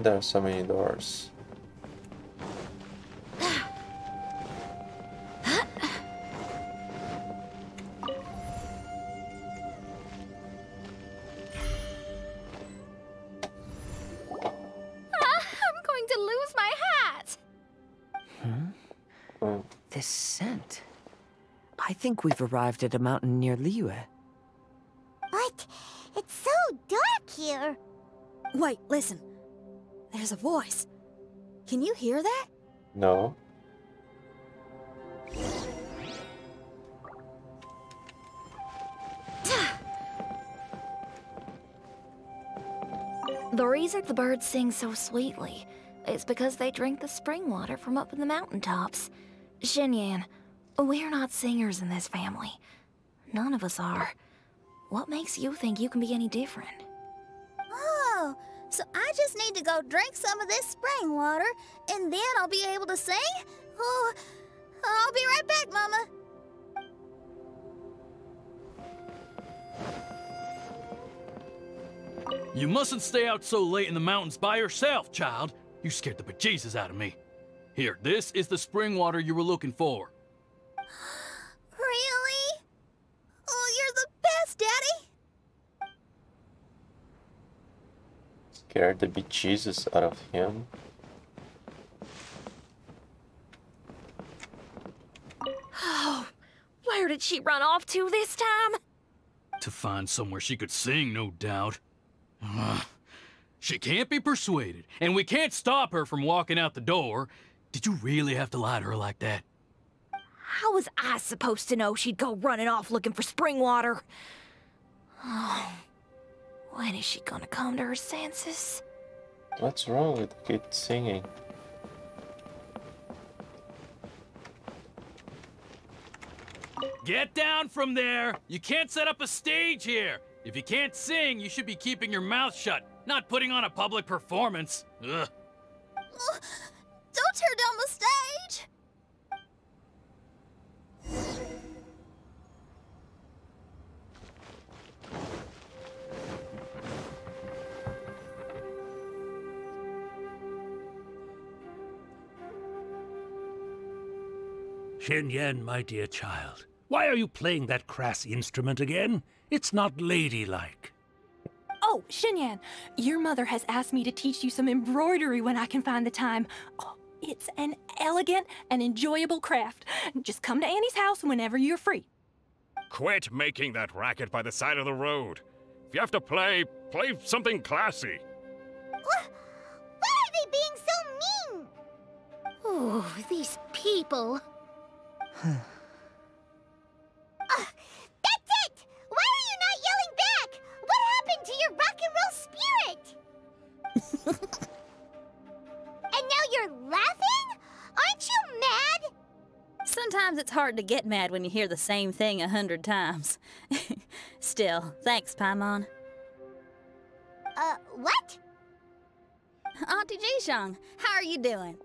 Why are so many doors? [laughs] I'm going to lose my hat! Hmm? Oh. This scent. I think we've arrived at a mountain near Liyue. But it's so dark here. Wait, listen. There's a voice. Can you hear that? No. [sighs] The reason the birds sing so sweetly is because they drink the spring water from up in the mountaintops. Xinyan, we're not singers in this family. None of us are. What makes you think you can be any different? So I just need to go drink some of this spring water, and then I'll be able to sing? Oh, I'll be right back, Mama. You mustn't stay out so late in the mountains by yourself, child. You scared the bejesus out of me. Here, this is the spring water you were looking for. Really? Oh, you're the best, Daddy. Scared the bejesus out of him. Oh, where did she run off to this time? To find somewhere she could sing, no doubt. She can't be persuaded, and we can't stop her from walking out the door. Did you really have to lie to her like that? How was I supposed to know she'd go running off looking for spring water? Oh, when is she gonna come to her senses? What's wrong with the kid singing? Get down from there! You can't set up a stage here! If you can't sing, you should be keeping your mouth shut, not putting on a public performance. Ugh. [gasps] Don't tear down the stage! Shen my dear child, why are you playing that crass instrument again? It's not ladylike. Oh, Xinyan, your mother has asked me to teach you some embroidery when I can find the time. Oh, it's an elegant and enjoyable craft. Just come to Annie's house whenever you're free. Quit making that racket by the side of the road. If you have to play, play something classy. Why are they being so mean? Ooh, these people. Uh, that's it! Why are you not yelling back? What happened to your rock and roll spirit? [laughs] and now you're laughing? Aren't you mad? Sometimes it's hard to get mad when you hear the same thing a hundred times. [laughs] Still, thanks, Paimon. Uh, what? Auntie Jishang, how are you doing?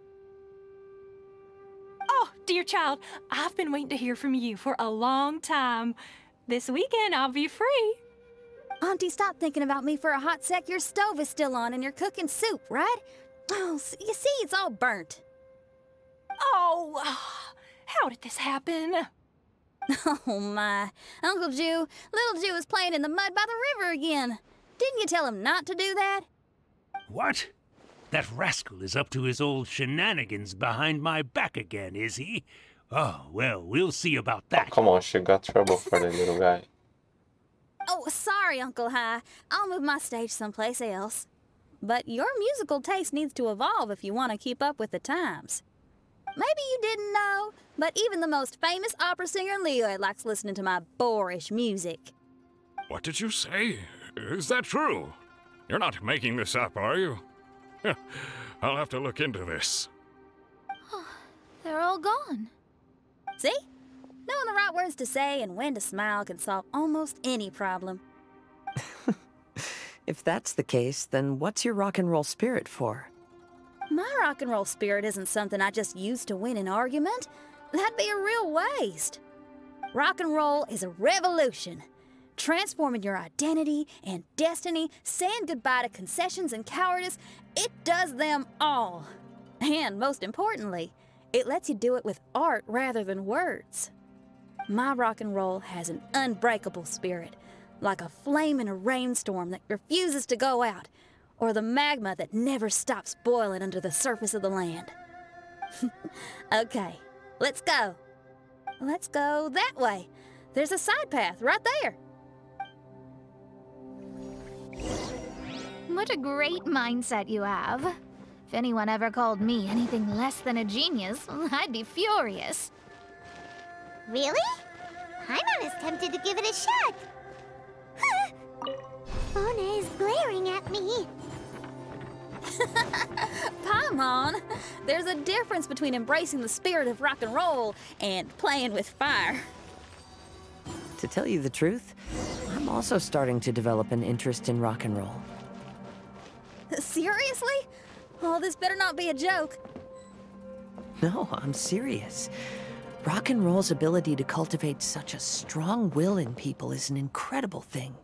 Oh, dear child, I've been waiting to hear from you for a long time. This weekend, I'll be free. Auntie, stop thinking about me for a hot sec. Your stove is still on and you're cooking soup, right? Oh, you see, it's all burnt. Oh, [sighs] how did this happen? [laughs] Oh, my. Uncle Ju, little Ju is playing in the mud by the river again. Didn't you tell him not to do that? What? That rascal is up to his old shenanigans behind my back again, is he? Oh, well, we'll see about that. Oh, come on, she got trouble for the little guy. Oh, sorry, Uncle High. I'll move my stage someplace else. But your musical taste needs to evolve if you want to keep up with the times. Maybe you didn't know, but even the most famous opera singer Liyue likes listening to my boorish music. What did you say? Is that true? You're not making this up, are you? [laughs] I'll have to look into this. [sighs] They're all gone. See? Knowing the right words to say and when to smile can solve almost any problem. [laughs] if that's the case, then what's your rock and roll spirit for? My rock and roll spirit isn't something I just use to win an argument. That'd be a real waste. Rock and roll is a revolution. Transforming your identity and destiny, saying goodbye to concessions and cowardice, it does them all. And most importantly, it lets you do it with art rather than words. My rock and roll has an unbreakable spirit, like a flame in a rainstorm that refuses to go out, or the magma that never stops boiling under the surface of the land. [laughs] okay, let's go. Let's go that way. There's a side path right there. What a great mindset you have. If anyone ever called me anything less than a genius, [laughs] I'd be furious. Really? I'm not as tempted to give it a shot. [laughs] Mona is glaring at me. [laughs] Paimon, there's a difference between embracing the spirit of rock and roll and playing with fire. To tell you the truth, I'm also starting to develop an interest in rock and roll. Seriously? Oh, this better not be a joke. No, I'm serious. Rock and roll's ability to cultivate such a strong will in people is an incredible thing.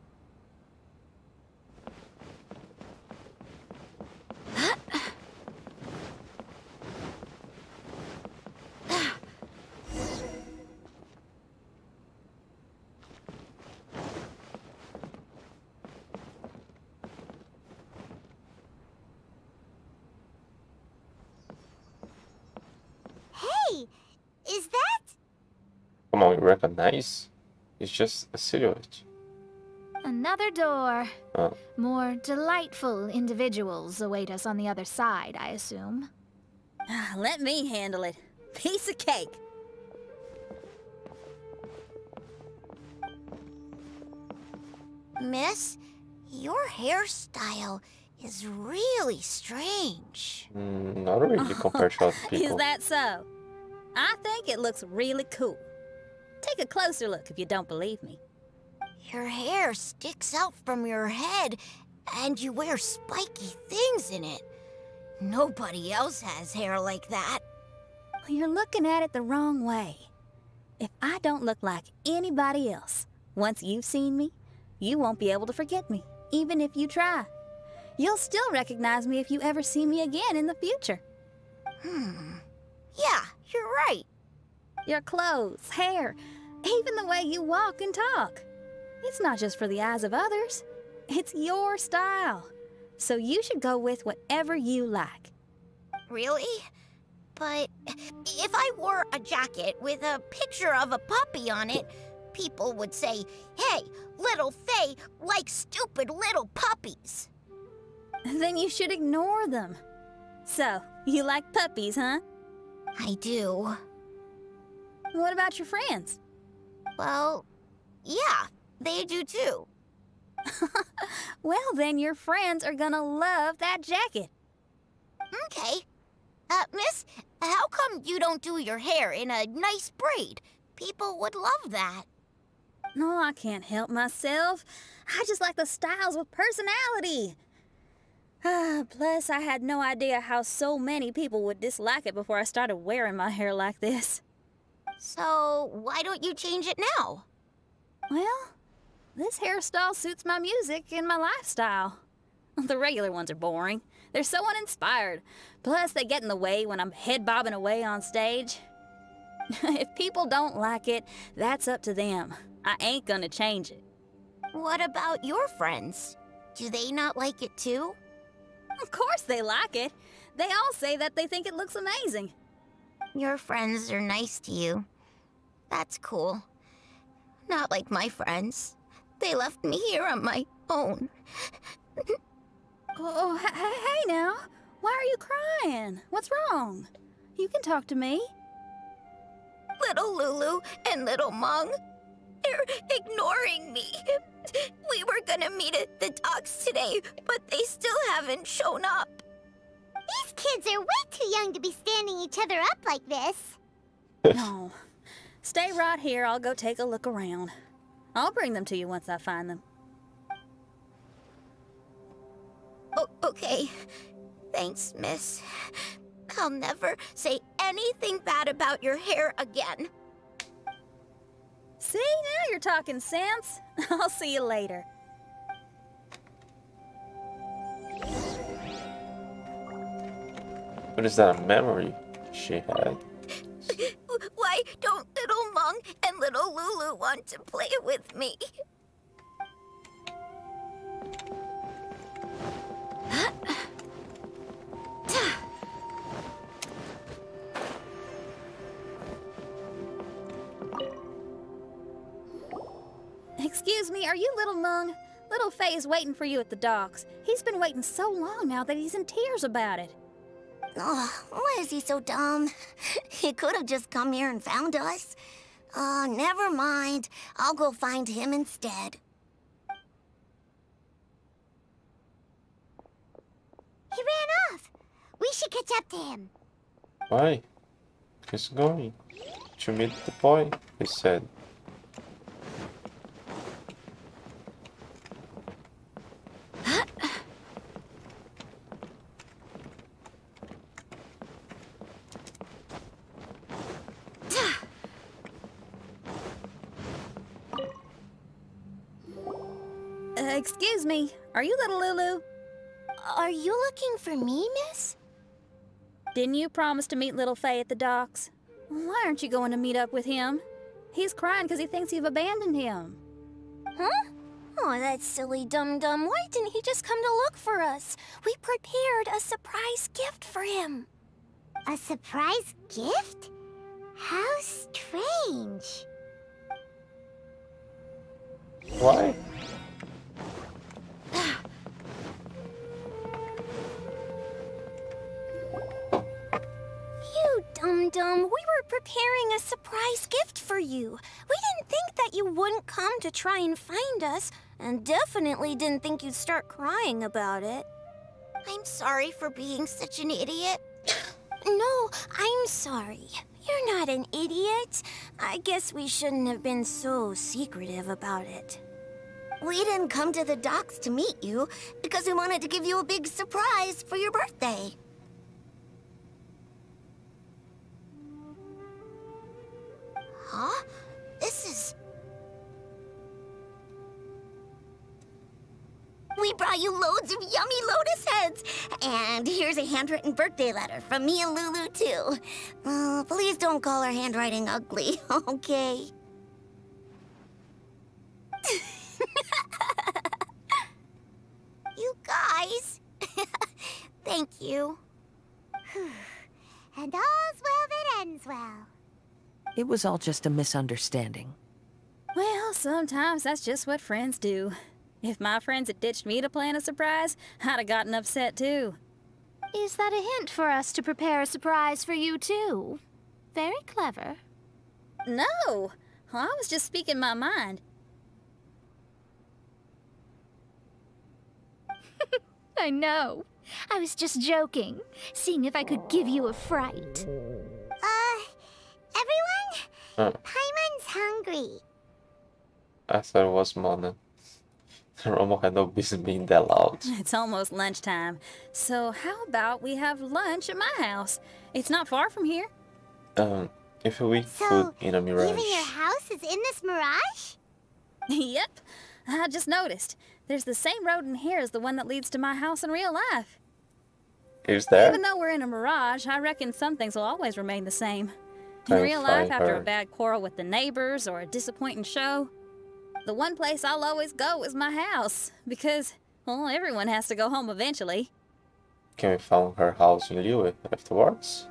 Hey, is that? Come on, you recognize? It's just a silhouette. Another door. Oh. More delightful individuals await us on the other side, I assume. Let me handle it. Piece of cake. Miss, your hairstyle is really strange. Mm, not really compared to other [laughs] people. Is that so? I think it looks really cool. Take a closer look if you don't believe me. Your hair sticks out from your head, and you wear spiky things in it. Nobody else has hair like that. Well, you're looking at it the wrong way. If I don't look like anybody else, once you've seen me, you won't be able to forget me, even if you try. You'll still recognize me if you ever see me again in the future. Hmm. Yeah, you're right. Your clothes, hair, even the way you walk and talk. It's not just for the eyes of others. It's your style. So you should go with whatever you like. Really? But if I wore a jacket with a picture of a puppy on it, people would say, hey, little Faye likes stupid little puppies. Then you should ignore them. So, you like puppies, huh? I do. What about your friends? Well, yeah, they do too. [laughs] well, then your friends are gonna love that jacket. Okay. Uh, miss, how come you don't do your hair in a nice braid? People would love that. No, I can't help myself. I just like the styles with personality. [sighs] Ah, plus, I had no idea how so many people would dislike it before I started wearing my hair like this. So, why don't you change it now? Well, this hairstyle suits my music and my lifestyle. [laughs] The regular ones are boring. They're so uninspired. Plus, they get in the way when I'm head bobbing away on stage. [laughs] if people don't like it, that's up to them. I ain't gonna change it. What about your friends? Do they not like it too? Of course they like it. They all say that they think it looks amazing. Your friends are nice to you. That's cool. Not like my friends. They left me here on my own. oh, oh hey now. Why are you crying? What's wrong? You can talk to me. Little Lulu and little Mung. They're ignoring me. We were gonna meet at the docks today, but they still haven't shown up. These kids are way too young to be standing each other up like this. no. Stay right here. I'll go take a look around. I'll bring them to you once I find them. Oh, okay. Thanks, miss. I'll never say anything bad about your hair again. See, now you're talking sense. [laughs] I'll see you later. What is that a memory she had? Why don't little Mung and little Lulu want to play with me? Excuse me, are you little Mung? Little Faye is waiting for you at the docks. He's been waiting so long now that he's in tears about it. Oh, why is he so dumb? [laughs] He could have just come here and found us. Oh, never mind. I'll go find him instead. He ran off. We should catch up to him. Why? He's going to meet the boy, he said. Uh, excuse me, are you little Lulu? Are you looking for me, miss? Didn't you promise to meet little Faye at the docks? Why aren't you going to meet up with him? He's crying because he thinks you've abandoned him. Huh? Oh, that silly dum-dum. Why didn't he just come to look for us? We prepared a surprise gift for him. A surprise gift? How strange. Why? You dum-dum. We were preparing a surprise gift for you. We didn't think that you wouldn't come to try and find us, and definitely didn't think you'd start crying about it. I'm sorry for being such an idiot. [coughs] no, I'm sorry. You're not an idiot. I guess we shouldn't have been so secretive about it. We didn't come to the docks to meet you because we wanted to give you a big surprise for your birthday. Huh? This is... We brought you loads of yummy lotus heads. And here's a handwritten birthday letter from me and Lulu, too. Uh, please don't call our handwriting ugly, [laughs] okay? you guys. [laughs] Thank you. [sighs] and all's well that ends well. It was all just a misunderstanding. Well, sometimes that's just what friends do. If my friends had ditched me to plan a surprise, I'd have gotten upset too. Is that a hint for us to prepare a surprise for you too? Very clever. No! I was just speaking my mind. [laughs] I know. I was just joking, seeing if I could give you a fright. Uh, everyone? Huh. Paimon's hungry. I thought it was Mona. [laughs] Romo had no business being that loud. It's almost lunchtime, so how about we have lunch at my house? It's not far from here. Um, if we eat So, food in a mirage, Even your house is in this mirage? [laughs] yep. I just noticed. There's the same road in here as the one that leads to my house in real life. is there? Even though we're in a mirage, I reckon some things will always remain the same. In real life, after her- a bad quarrel with the neighbors or a disappointing show, the one place I'll always go is my house. Because, well, everyone has to go home eventually. Can we find her house in Liyue afterwards?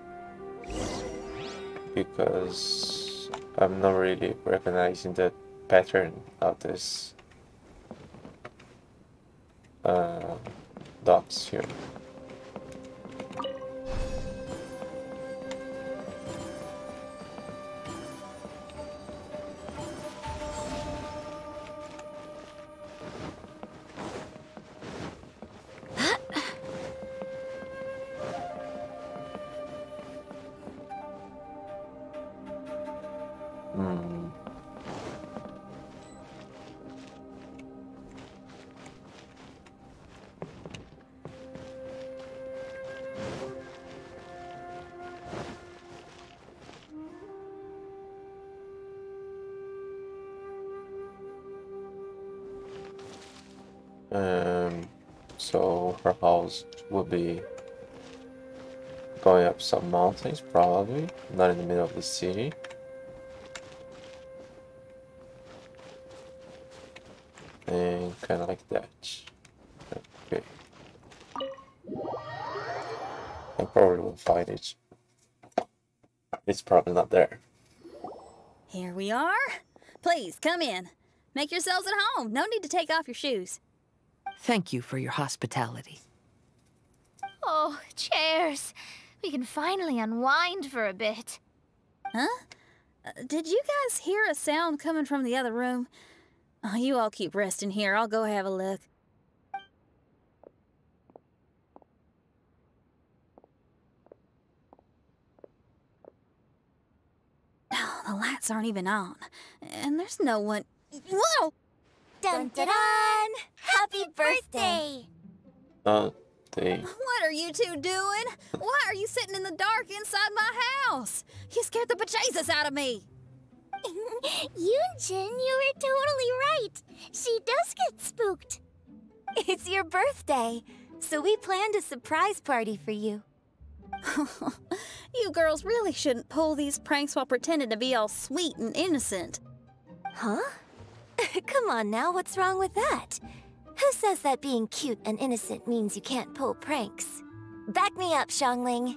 Because I'm not really recognizing the pattern of this uh, dots here. House will be going up some mountains, probably, not in the middle of the city. And kind of like that. Okay. I probably won't find it. It's probably not there. Here we are. Please, come in. Make yourselves at home. No need to take off your shoes. Thank you for your hospitality. Oh, chairs. We can finally unwind for a bit. Huh? Uh, did you guys hear a sound coming from the other room? Oh, you all keep resting here. I'll go have a look. Oh, the lights aren't even on. And there's no one. Whoa! Dun dun dun! Happy birthday! Uh, they What are you two doing? Why are you sitting in the dark inside my house? You scared the bejesus out of me. Yun Jin, [laughs] you were totally right. She does get spooked. It's your birthday, so we planned a surprise party for you. [laughs] You girls really shouldn't pull these pranks while pretending to be all sweet and innocent. Huh? [laughs] Come on now, what's wrong with that? Who says that being cute and innocent means you can't pull pranks? Back me up, Xiangling.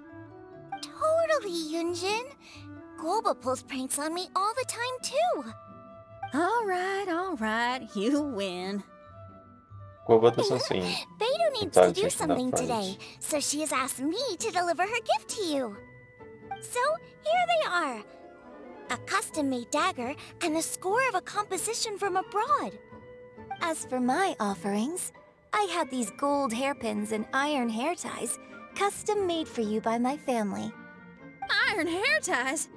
Totally, Yun Jin. Guoba pulls pranks on me all the time, too. All right, all right, you win. Guoba doesn't seem [laughs] Beidou needs to do something today, so she has asked me to deliver her gift to you. So, here they are. A custom-made dagger and a score of a composition from abroad. As for my offerings, I had these gold hairpins and iron hair ties, custom made for you by my family. Iron hair ties?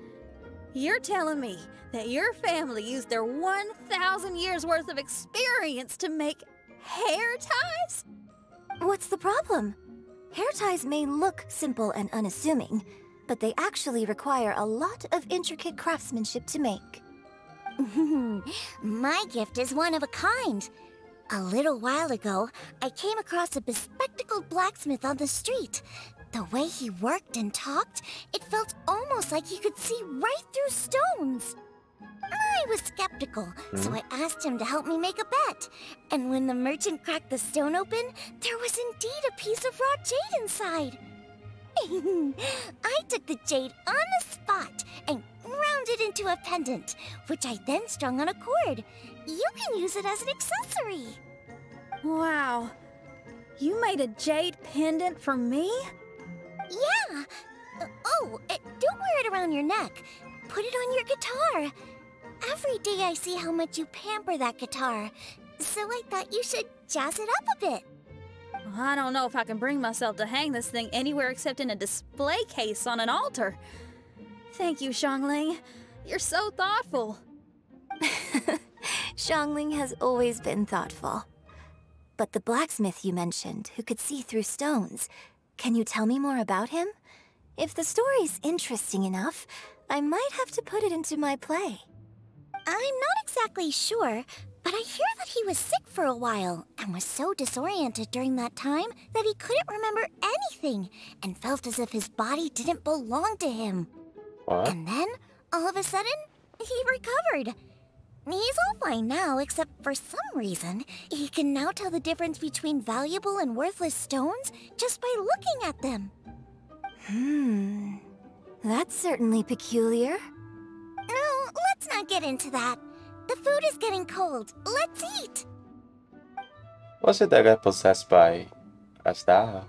You're telling me that your family used their 1,000 years worth of experience to make hair ties? What's the problem? Hair ties may look simple and unassuming, but they actually require a lot of intricate craftsmanship to make. [laughs] My gift is one of a kind. A little while ago, I came across a bespectacled blacksmith on the street. The way he worked and talked, it felt almost like he could see right through stones. I was skeptical, so hmm? I asked him to help me make a bet. And when the merchant cracked the stone open, there was indeed a piece of raw jade inside. [laughs] I took the jade on the spot and ground it into a pendant, which I then strung on a cord. You can use it as an accessory. Wow. You made a jade pendant for me? Yeah. Oh, uh, don't wear it around your neck. Put it on your guitar. Every day I see how much you pamper that guitar, so I thought you should jazz it up a bit. I don't know if I can bring myself to hang this thing anywhere except in a display case on an altar. Thank you, Xiangling. You're so thoughtful. [laughs] Xiangling has always been thoughtful. But the blacksmith you mentioned, who could see through stones, can you tell me more about him? If the story's interesting enough, I might have to put it into my play. I'm not exactly sure, but I hear that he was sick for a while and was so disoriented during that time that he couldn't remember anything and felt as if his body didn't belong to him. What? And then, all of a sudden, he recovered. He's all fine now, except for some reason, he can now tell the difference between valuable and worthless stones just by looking at them. Hmm. That's certainly peculiar. No, let's not get into that. The food is getting cold. Let's eat. Was it that got possessed by Asta?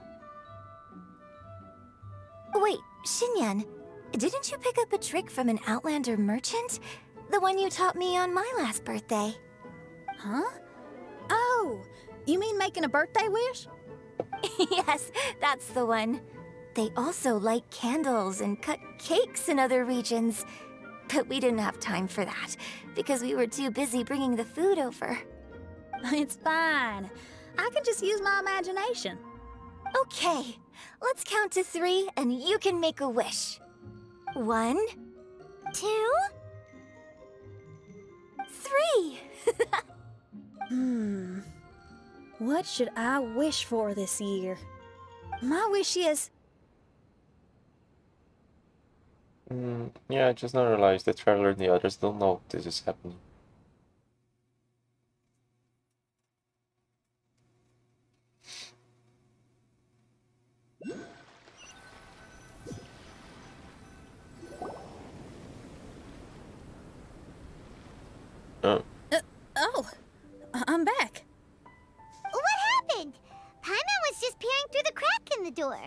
Wait, Xinyan, didn't you pick up a trick from an Outlander merchant? The one you taught me on my last birthday. Huh? Oh, you mean making a birthday wish? [laughs] yes, that's the one. They also light candles and cut cakes in other regions. But we didn't have time for that, because we were too busy bringing the food over. [laughs] It's fine. I can just use my imagination. Okay, let's count to three and you can make a wish. One, two, three. [laughs] hmm. What should I wish for this year? My wish is Mm, yeah, I just now realized the traveler and the others don't know this is happening. Oh. Uh, oh, I'm back. What happened? Paimon was just peering through the crack in the door.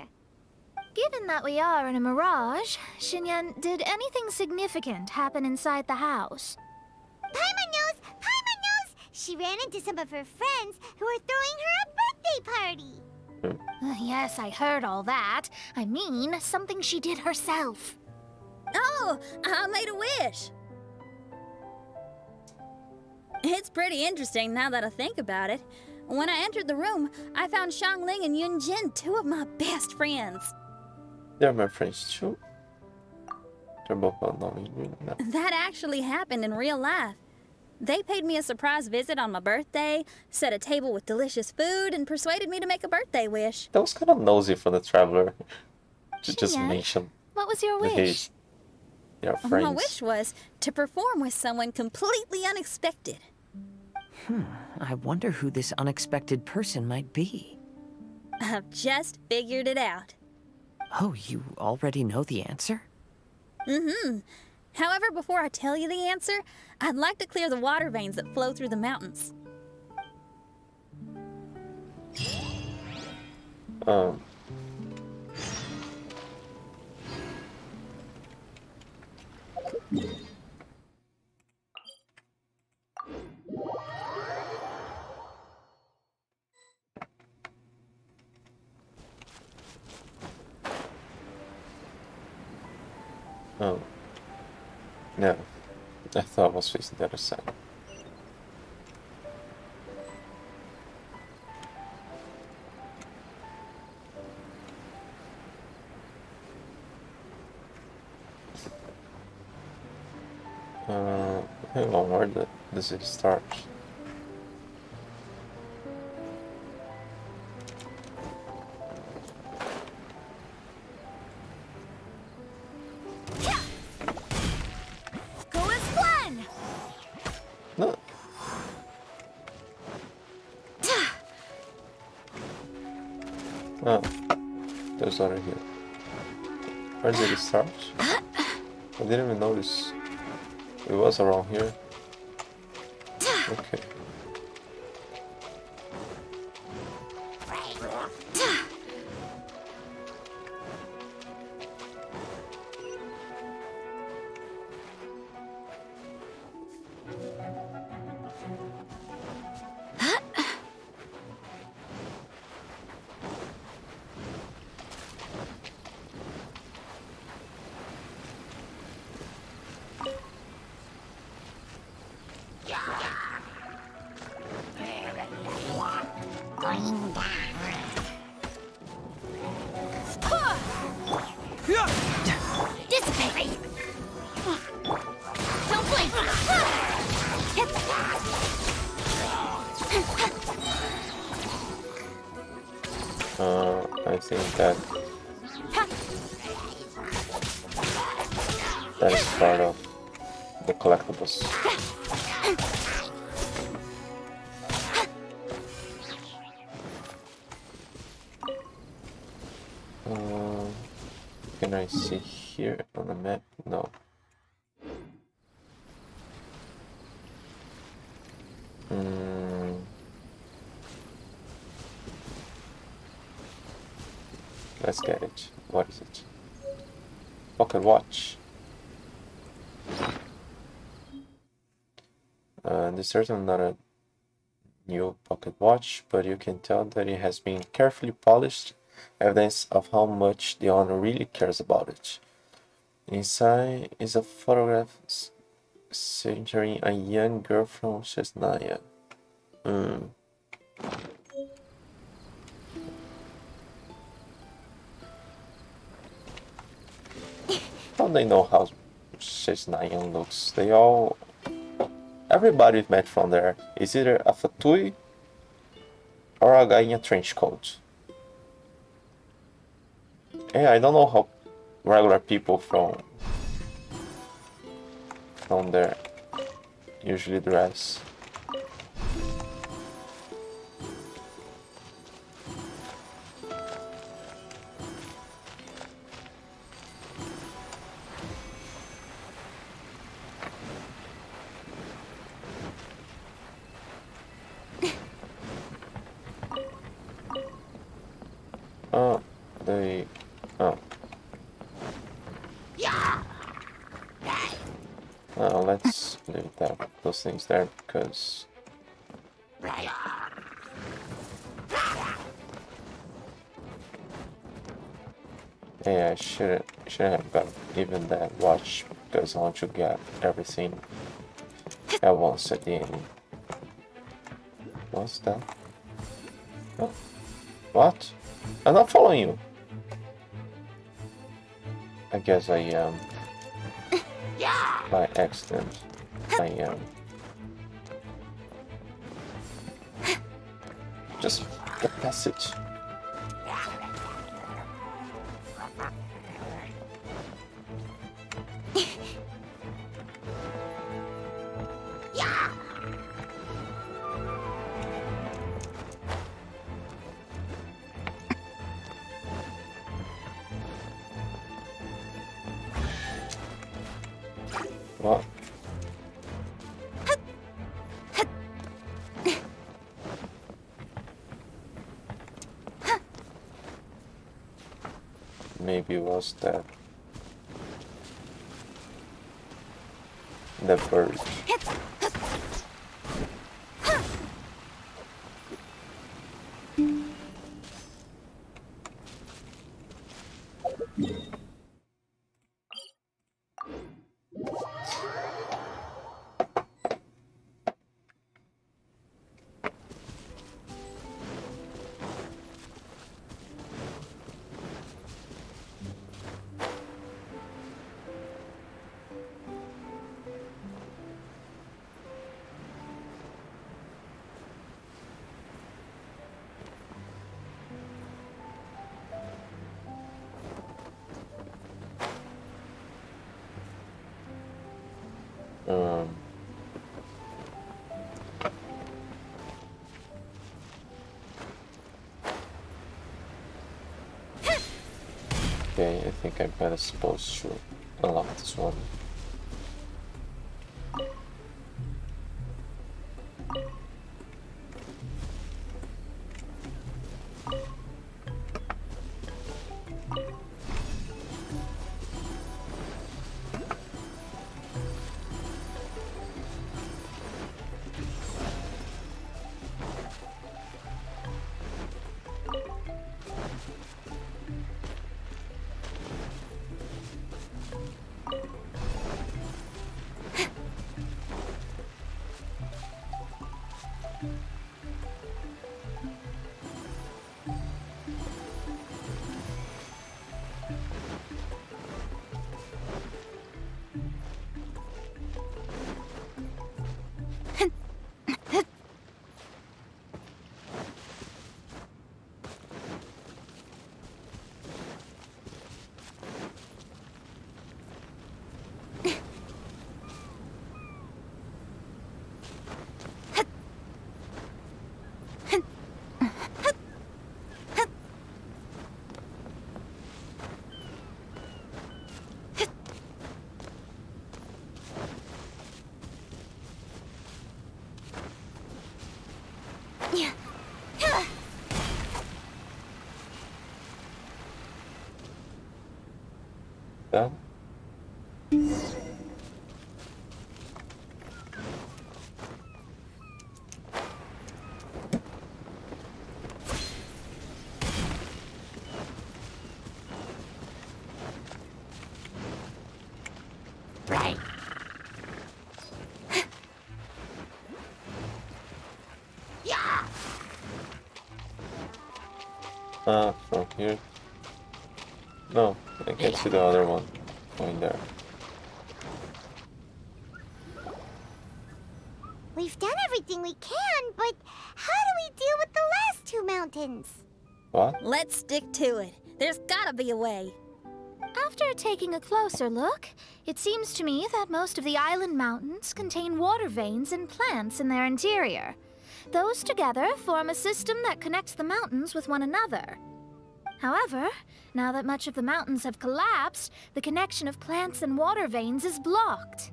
Given that we are in a mirage, Xinyan, did anything significant happen inside the house? Paimon knows! Paimon knows! She ran into some of her friends who were throwing her a birthday party. Uh, yes, I heard all that. I mean, something she did herself. Oh, I made a wish. It's pretty interesting now that I think about it. When I entered the room, I found Xiangling and Yun Jin, two of my best friends. They're my friends too. They're both unknown. No. That actually happened in real life. They paid me a surprise visit on my birthday, set a table with delicious food, and persuaded me to make a birthday wish. That was kind of nosy from the traveler. to just mention What was your wish? their friends. My wish was to perform with someone completely unexpected. Hmm, I wonder who this unexpected person might be. I've just figured it out. Oh, you already know the answer? Mm-hmm. However, before I tell you the answer, I'd like to clear the water veins that flow through the mountains. Um. Oh. No. I thought I was facing the other side. Uh, hang on, where does it start? Here. Where did it start? I didn't even notice. It was around here. Okay. Watch. Uh, this is certainly not a new pocket watch, but you can tell that it has been carefully polished, evidence of how much the owner really cares about it. Inside is a photograph centering a young girl from Snezhnaya. Hmm. They know how Snezhnaya looks? They all Everybody we've met from there is either a Fatui or a guy in a trench coat. Yeah, I don't know how regular people from from there usually dress. Things there because. Yeah, I shouldn't should have got even that watch because I want to get everything at once at the end. What's that? Oh. What? I'm not following you. I guess I um [laughs] by accident. I um get that the bird. Um, okay, I think I'm better supposed to unlock this one. Ah, from here. No, I can see the other one going there. We've done everything we can, but how do we deal with the last two mountains? What? Let's stick to it. There's gotta be a way. After taking a closer look, it seems to me that most of the island mountains contain water veins and plants in their interior. Those together form a system that connects the mountains with one another. However, now that much of the mountains have collapsed, the connection of plants and water veins is blocked.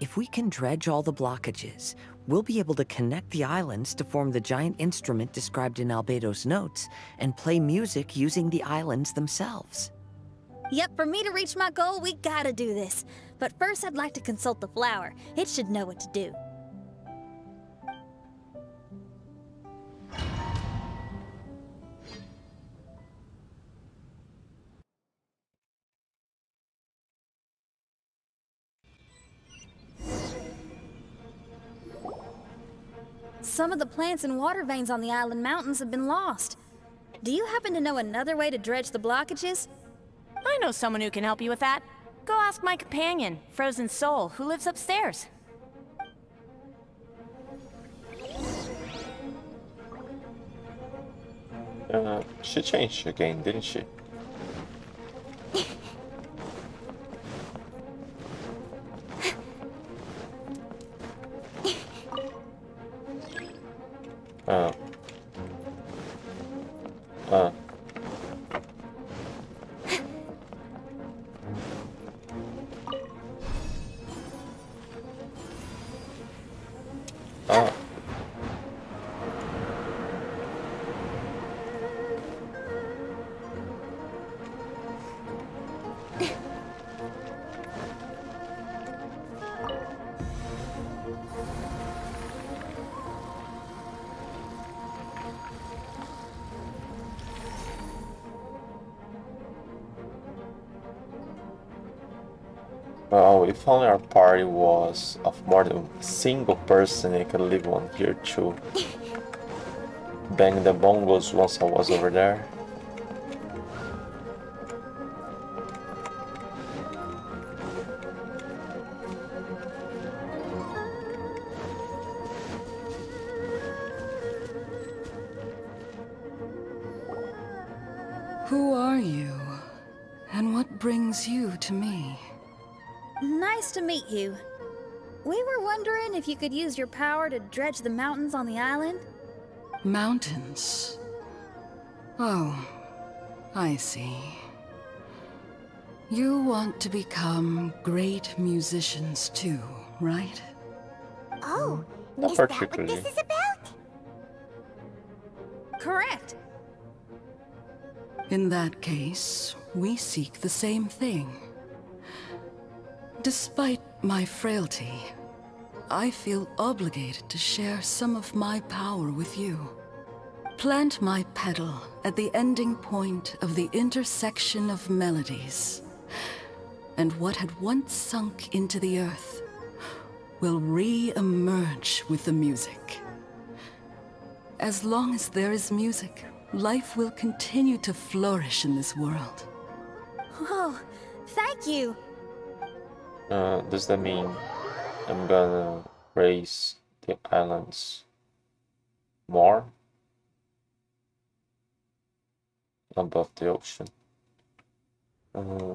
If we can dredge all the blockages, we'll be able to connect the islands to form the giant instrument described in Albedo's notes and play music using the islands themselves. Yep, for me to reach my goal, we gotta do this. But first, I'd like to consult the flower. It should know what to do. Some of the plants and water veins on the island mountains have been lost. Do you happen to know another way to dredge the blockages? I know someone who can help you with that. Go ask my companion, Frozen Soul, who lives upstairs. Uh, she changed again, didn't she? If only our party was of more than a single person, I could leave one here too. Bang the bongos once I was over there. Could use your power to dredge the mountains on the island. Mountains. Oh, I see. You want to become great musicians too, right? Oh, hmm. Not is that what this is about? Correct. In that case, we seek the same thing. Despite my frailty, I feel obligated to share some of my power with you. Plant my petal at the ending point of the intersection of melodies, and what had once sunk into the earth will re-emerge with the music. As long as there is music, life will continue to flourish in this world. Oh, thank you. Uh, does that mean I'm gonna raise the islands more above the ocean? Uh,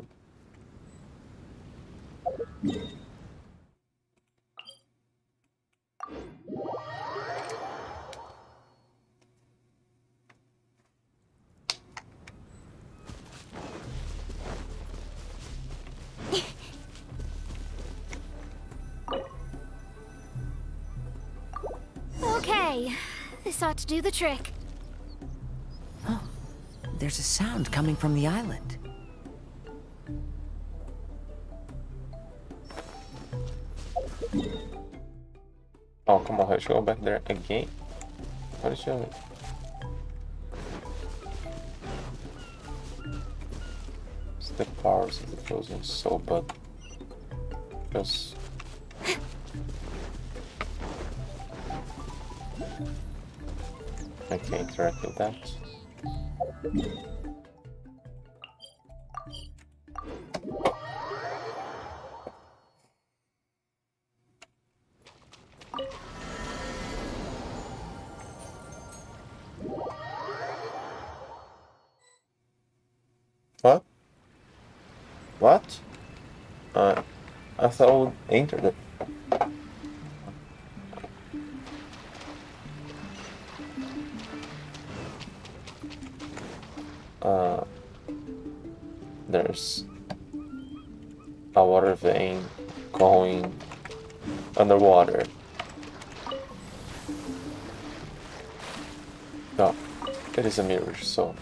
Okay, this ought to do the trick. Oh, there's a sound coming from the island. oh, come on, let's go back there again. What is your... It's the powers of the frozen soul, but just I can't interact with that. What? What? Uh, I thought I would enter it. Underwater. No, it is a mirror, so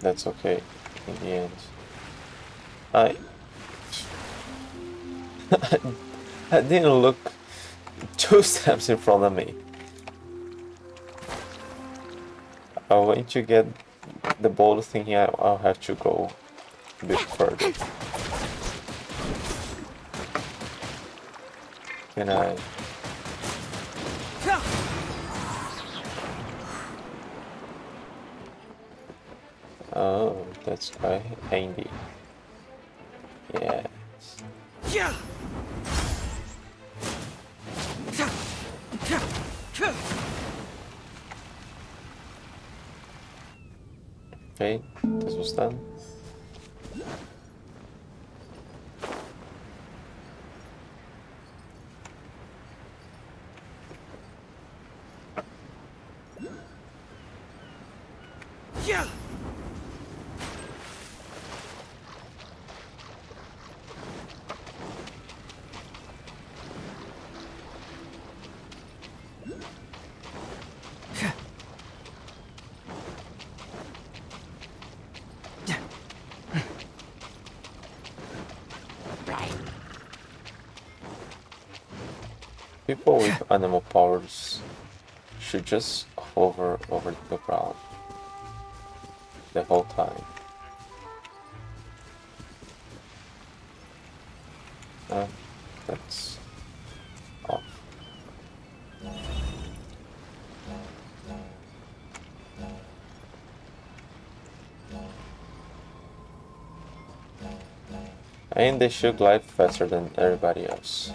that's okay in the end. I [laughs] I didn't look two [laughs] steps in front of me. I went to get the ball thinking I, I'll have to go a bit further. Can I? Uh, oh, that's quite handy. People with animal powers should just hover over the ground the whole time. Uh, that's off. And they should glide faster than everybody else.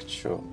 Lecture. Yeah.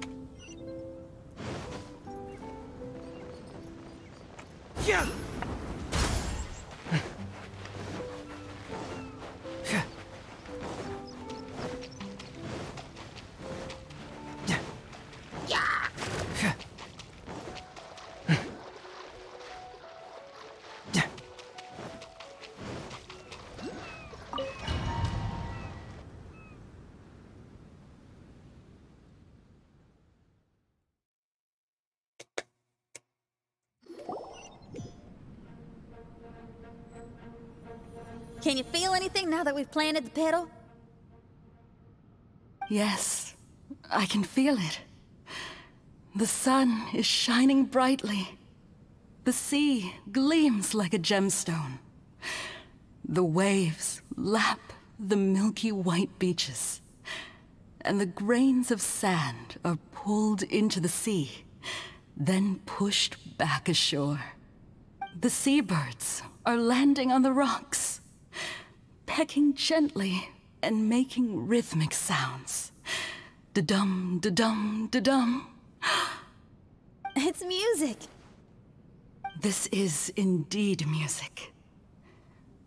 You feel anything now that we've planted the pedal? Yes, I can feel it. The sun is shining brightly. The sea gleams like a gemstone. The waves lap the milky white beaches. And the grains of sand are pulled into the sea, then pushed back ashore. The seabirds are landing on the rocks, pecking gently and making rhythmic sounds. Da-dum, da-dum, da-dum. It's music. This is indeed music.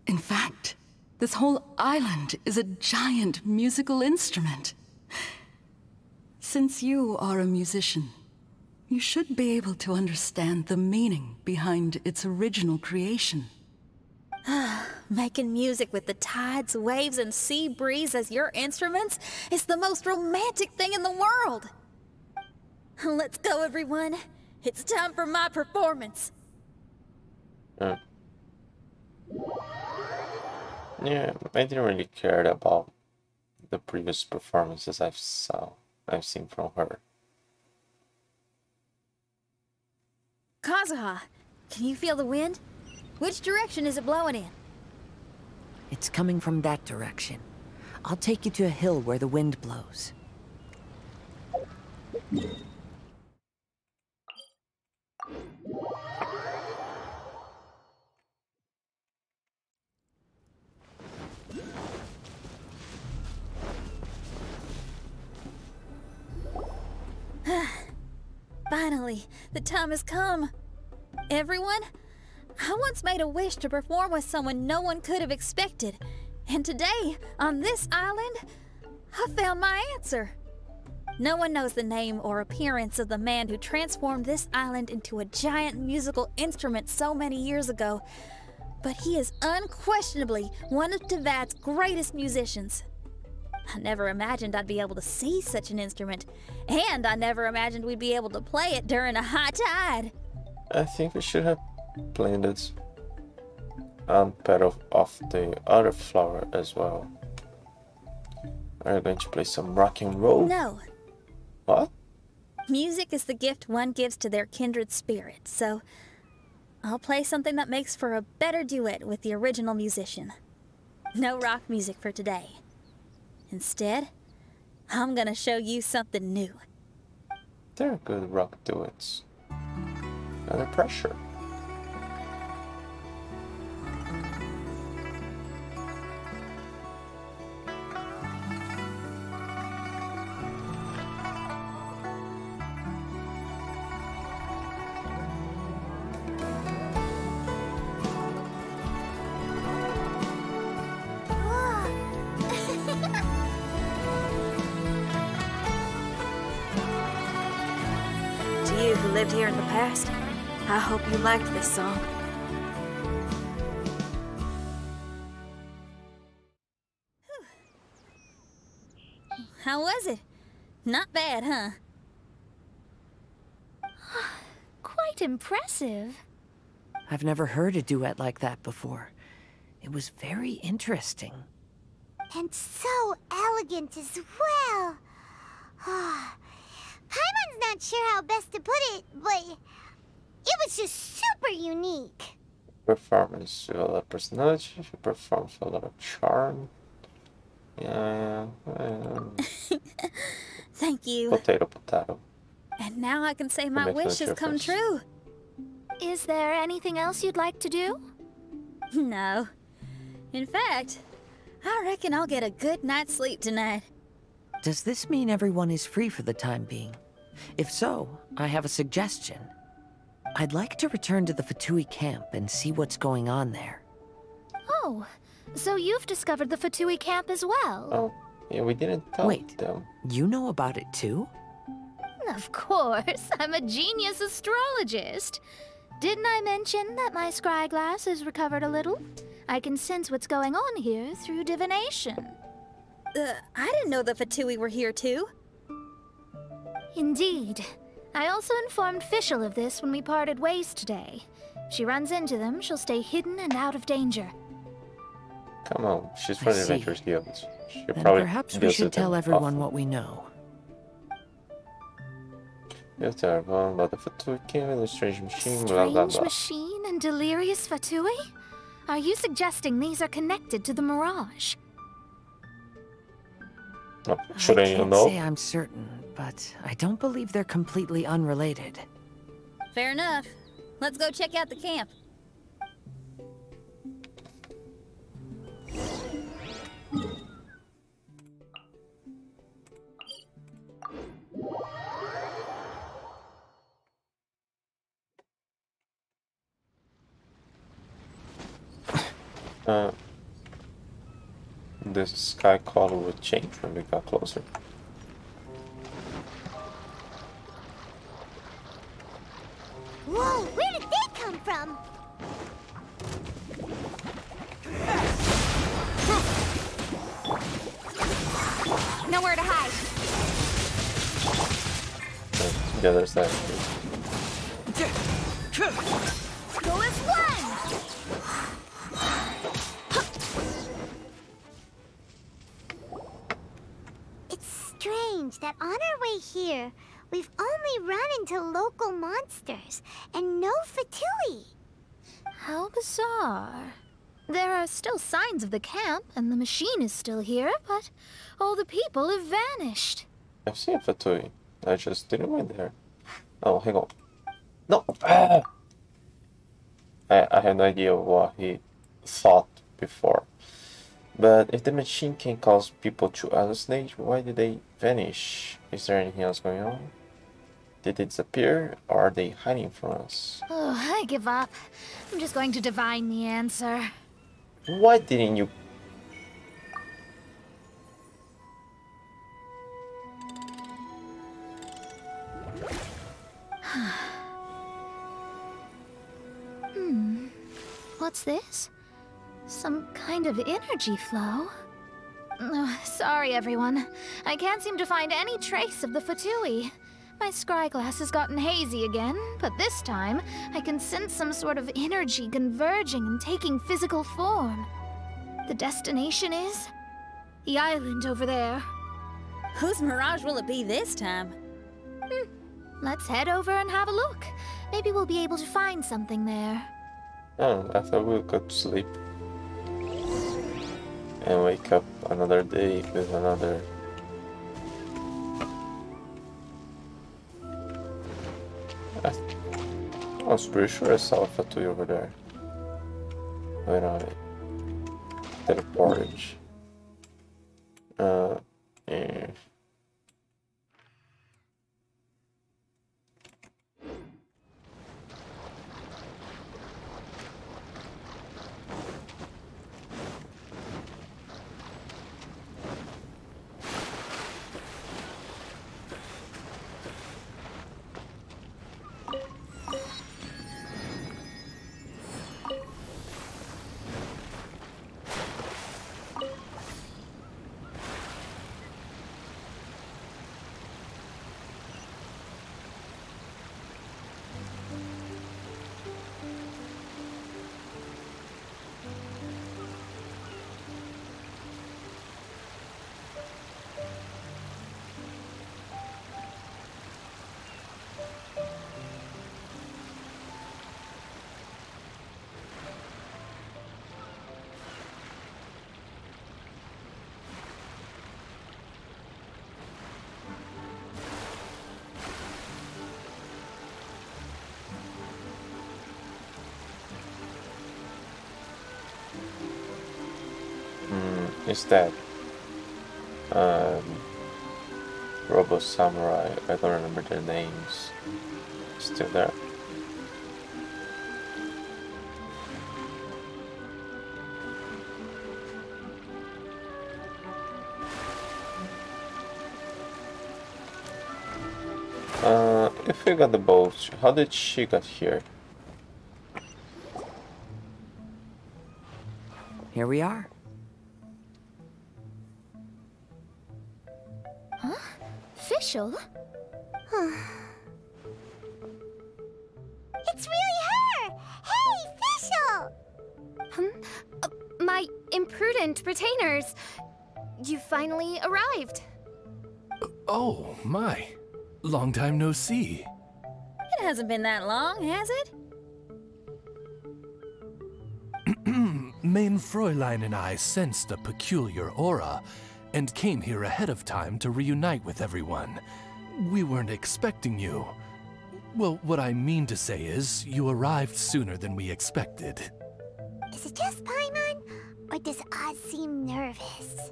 In fact, this whole island is a giant musical instrument. Since you are a musician, you should be able to understand the meaning behind its original creation. [sighs] Making music with the tides, waves, and sea breeze as your instruments is the most romantic thing in the world. [laughs] Let's go, everyone. It's time for my performance. Yeah, I didn't really care about the previous performances I've saw I've seen from her. Kazuha, can you feel the wind? Which direction is it blowing in? It's coming from that direction. I'll take you to a hill where the wind blows. [sighs] Finally, the time has come. Everyone, I once made a wish to perform with someone no one could have expected. And today, on this island, I found my answer. No one knows the name or appearance of the man who transformed this island into a giant musical instrument so many years ago, but he is unquestionably one of Teyvat's greatest musicians. I never imagined I'd be able to see such an instrument, and I never imagined we'd be able to play it during a high tide. I think we should have planted and of, of the other flower as well. Are you going to play some rock and roll? No, What? music is the gift one gives to their kindred spirit, so I'll play something that makes for a better duet with the original musician. No rock music for today. Instead, I'm gonna show you something new. They're good rock duets. Under pressure. Liked this song. [sighs] How was it? Not bad, huh? [sighs] Quite impressive. I've never heard a duet like that before. It was very interesting. And so elegant as well. [sighs] Paimon's not sure how best to put it, but it was just super unique. Performance with a lot of personality, she performs with a lot of charm. Yeah, um, [laughs] Thank you. potato, potato. And now I can say my makes wish has come true. Is there anything else you'd like to do? [laughs] No. In fact, I reckon I'll get a good night's sleep tonight. Does this mean everyone is free for the time being? If so, I have a suggestion. I'd like to return to the Fatui camp and see what's going on there. Oh, so you've discovered the Fatui camp as well? Oh, yeah, we didn't tell Wait. them. You know about it too? Of course, [laughs] I'm a genius astrologist. Didn't I mention that my scry glass has recovered a little? I can sense what's going on here through divination. Uh, I didn't know the Fatui were here too. Indeed. I also informed Fischl of this when we parted ways today. If she runs into them, she'll stay hidden and out of danger. Come on, she's I from the see. Adventurers Guild. She Then probably perhaps we should tell everyone often. what we know. You tell everyone about the Fatui camp and the strange machine, blah blah Strange blah. machine and delirious Fatui? Are you suggesting these are connected to the Mirage? Oh, should I I can't know? say I'm certain, but I don't believe they're completely unrelated. Fair enough. Let's go check out the camp. Uh, the sky color would change when we got closer. Whoa, where did they come from? Nowhere to hide. Uh, the other side. Of the camp, and the machine is still here, but all the people have vanished. I've seen Fatui. I just didn't went there. Oh, hang on. No! Ah! I, I had no idea what he thought before. But if the machine can cause people to hallucinate, why did they vanish? Is there anything else going on? Did they disappear, or are they hiding from us? Oh, I give up. I'm just going to divine the answer. Why didn't you... Hmm. What's this? Some kind of energy flow? Ugh, sorry, everyone. I can't seem to find any trace of the Fatui. My scry glass has gotten hazy again, but this time I can sense some sort of energy converging and taking physical form. The destination is the island over there. Whose mirage will it be this time? Hmm, let's head over and have a look. Maybe we'll be able to find something there. Ah, oh, I thought we'd go to sleep. And wake up another day with another... I, was pretty sure I saw a Fatui over there. When I teleported. Uh, eh. Is that um, Robo Samurai. I don't remember their names. Still there. Uh, if we got the boat, how did she get here? Here we are. Fischl? It's really her! Hey, Fischl! Hmm? Uh, my imprudent retainers. You finally arrived. Oh, my. Long time no see. It hasn't been that long, has it? [clears throat] Mein Fräulein and I sensed a peculiar aura and came here ahead of time to reunite with everyone. We weren't expecting you. Well, what I mean to say is, you arrived sooner than we expected. Is it just Paimon? Or does Oz seem nervous?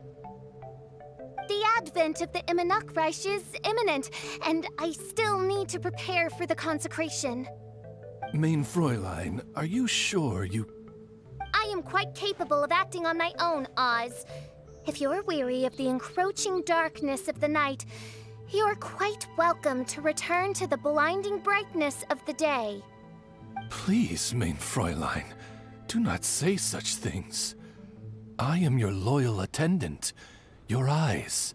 The advent of the Immernachtreich is imminent, and I still need to prepare for the consecration. Mein Fräulein, are you sure you... I am quite capable of acting on my own, Oz. If you're weary of the encroaching darkness of the night, you're quite welcome to return to the blinding brightness of the day. Please, Mein Fräulein, do not say such things. I am your loyal attendant, your eyes,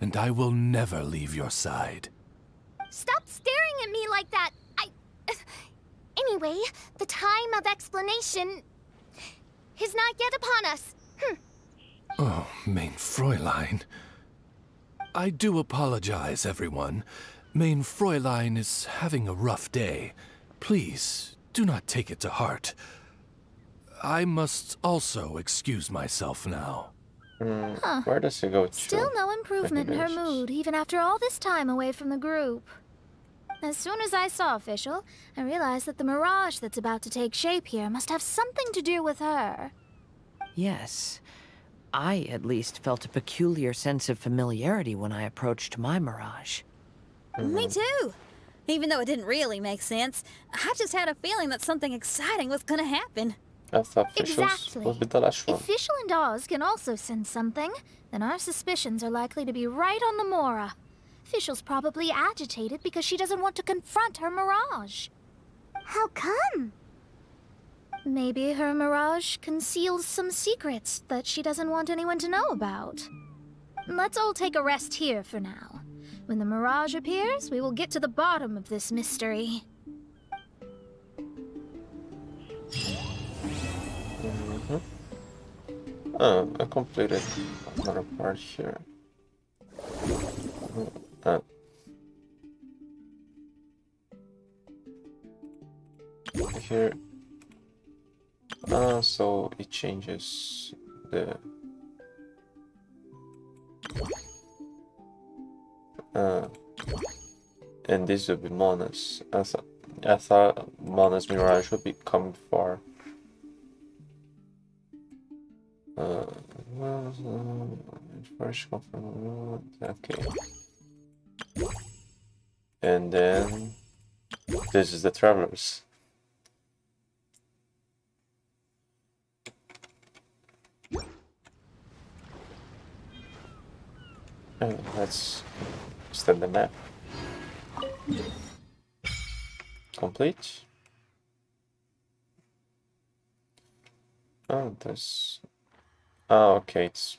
and I will never leave your side. Stop staring at me like that! I... [sighs] Anyway, the time of explanation is not yet upon us. Hm. Oh, Mein Fräulein. I do apologize, everyone. Mein Fräulein is having a rough day. Please, do not take it to heart. I must also excuse myself now. Mm, Huh. Where does he go to? Still no improvement in her mood, even after all this time away from the group. As soon as I saw Official, I realized that the mirage that's about to take shape here must have something to do with her. Yes. I, at least, felt a peculiar sense of familiarity when I approached my mirage. Me too. Even though it didn't really make sense, I just had a feeling that something exciting was gonna happen. I thought Fischl's Exactly. would be the last one. If Fischl and Oz can also sense something, then our suspicions are likely to be right on the Mora. Fischl's probably agitated because she doesn't want to confront her mirage. How come? Maybe her mirage conceals some secrets that she doesn't want anyone to know about. Let's all take a rest here for now. When the mirage appears, we will get to the bottom of this mystery. Mhm. Oh, I completed another part here. Mhm. Uh, here. Uh, so it changes the. Uh, and this will be Mona's. I thought, I thought Mona's Mirage would be coming far. Uh, uh, first confirm. Okay. And then this is the travelers. Let's extend the map. Complete. Oh, there's. Oh, okay, it's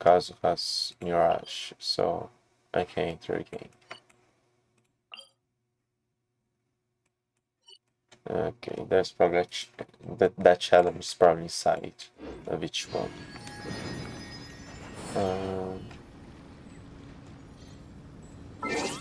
Kazuha's Mirage, so I can enter again. Okay, there's probably that that challenge is probably inside of each one. Um, It's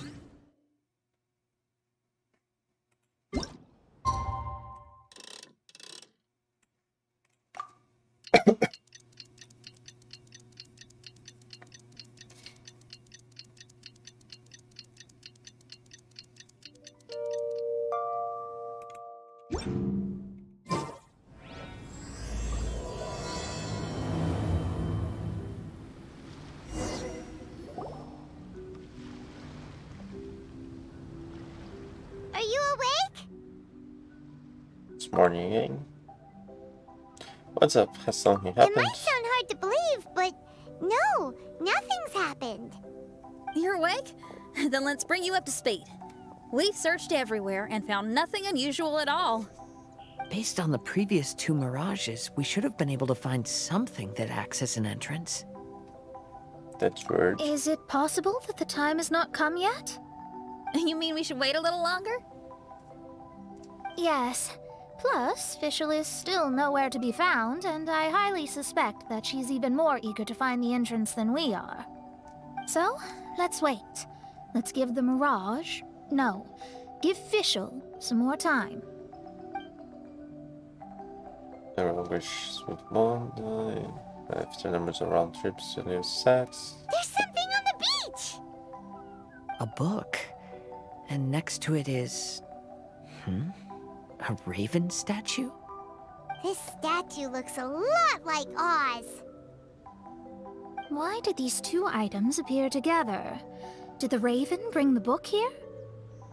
What's up? Has something It might sound hard to believe, but no, nothing's happened. You're awake? [laughs] Then let's bring you up to speed. We've searched everywhere and found nothing unusual at all. Based on the previous two mirages, we should have been able to find something that acts as an entrance. That's weird. Is it possible that the time has not come yet? [laughs] You mean we should wait a little longer? Yes. Plus, Fischl is still nowhere to be found, and I highly suspect that she's even more eager to find the entrance than we are. So, let's wait. Let's give the Mirage... No, give Fischl some more time. Never wish sweet bond. uh, After numbers of round trips to new sex. There's something on the beach! A book. And next to it is. Hmm? A raven statue? This statue looks a lot like Oz. Why did these two items appear together? Did the Raven bring the book here?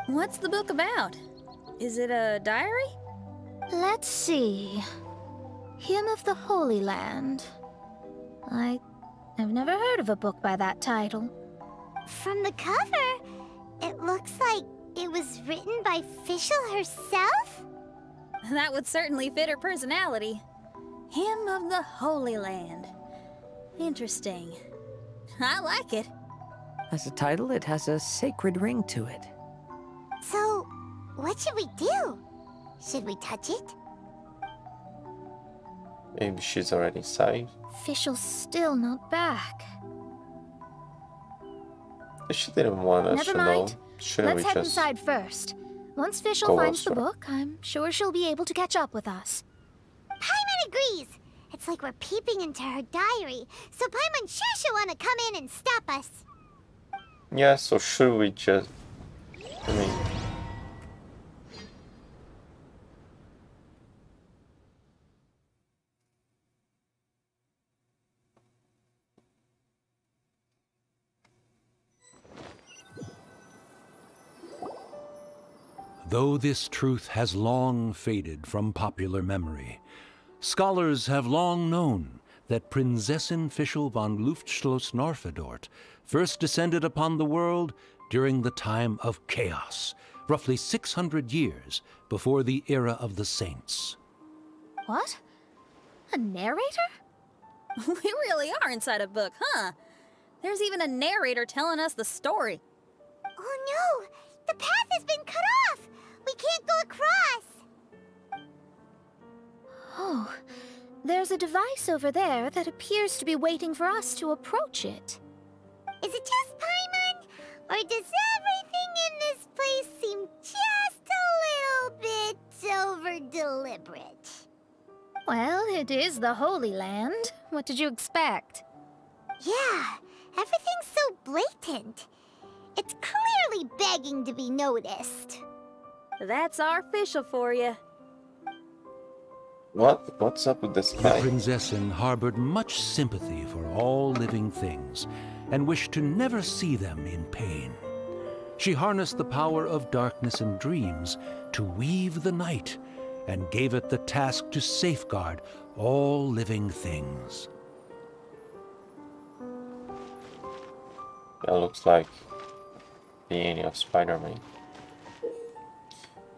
What's the book about? Is it a diary? Let's see. Hymn of the Holy Land. I... I've never heard of a book by that title. From the cover, it looks like it was written by Fischl herself? That would certainly fit her personality. Hymn of the Holy Land. Interesting. I like it. As a title, it has a sacred ring to it. So, what should we do? Should we touch it? Maybe she's already inside. Fischl's still not back. She didn't want us Never to mind. know. Should Let's we head just... inside first. Once Fischl Go finds the book, I'm sure she'll be able to catch up with us. Paimon agrees! It's like we're peeping into her diary, so Paimon sure she'll want to come in and stop us. Yeah, so should we just... I mean... Though this truth has long faded from popular memory, scholars have long known that Prinzessin Fischl von Luftschloss Narfidort first descended upon the world during the time of chaos, roughly 600 years before the era of the saints. What? A narrator? [laughs] we really are inside a book, huh? There's even a narrator telling us the story. Oh no! The path has been cut off! We can't go across! Oh, there's a device over there that appears to be waiting for us to approach it. Is it just Paimon? Or does everything in this place seem just a little bit over deliberate? Well, it is the Holy Land. What did you expect? Yeah, everything's so blatant. It's clearly begging to be noticed. That's our official for you. What? What's up with this guy? The guy? Prinzessin harbored much sympathy for all living things and wished to never see them in pain. She harnessed the power of darkness and dreams to weave the night and gave it the task to safeguard all living things. That looks like the ending of Spider-Man.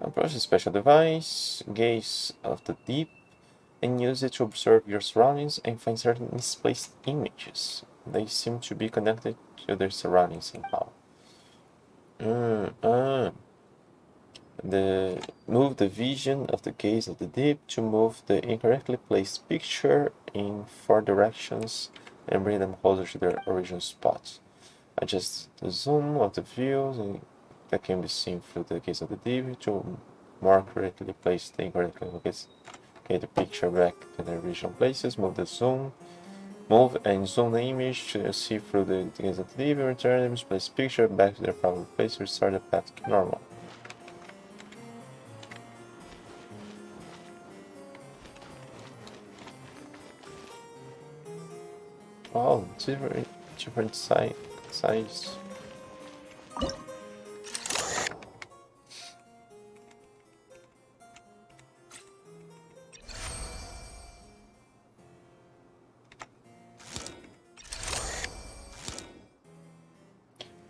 Approach the special device, gaze of the deep, and use it to observe your surroundings and find certain misplaced images. They seem to be connected to their surroundings somehow. Mm, ah. The move the vision of the gaze of the deep to move the incorrectly placed picture in four directions and bring them closer to their original spot. Adjust the zoom of the views and that can be seen through the gaze of the deep to more accurately place the incorrectly located Get the picture back to the original places. Move the zoom, move and zoom the image to see through the gaze of the deep. Return the misplaced picture back to their proper place. Restart the path to normal. Oh, different, different size, size.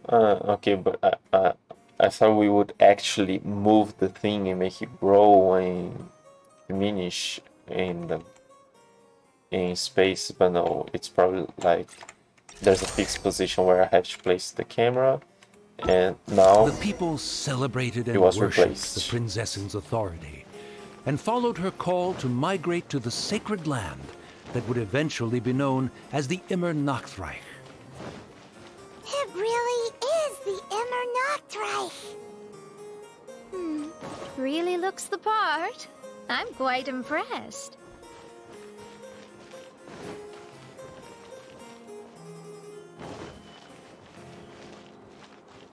Uh, okay, but uh, uh, I thought we would actually move the thing and make it grow and diminish in the in space, but no, it's probably like there's a fixed position where I have to place the camera, and now the people celebrated and it was worshipped replaced. the princess's authority, and followed her call to migrate to the sacred land that would eventually be known as the Immer Nachtreich. It really is the Immer Nachtreich. Hmm. Really looks the part. I'm quite impressed.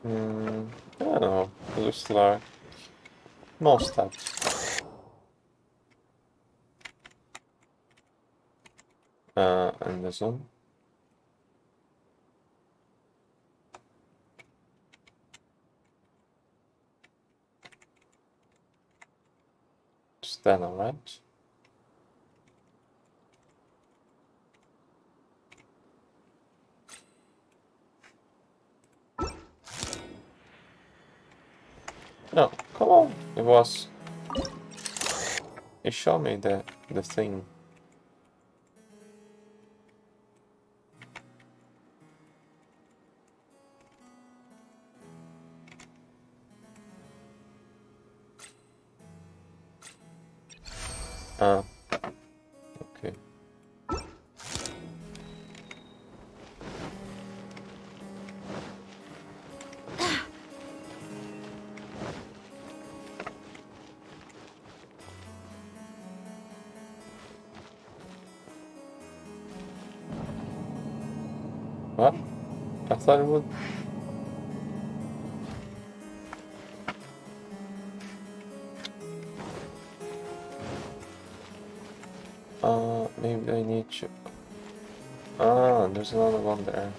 Hmm, I don't know. It looks like most stuff. Uh, and this one. Is that alright? No, come on. It was. It showed me the the thing. Ah. Okay. What? I thought it would. There's another one there.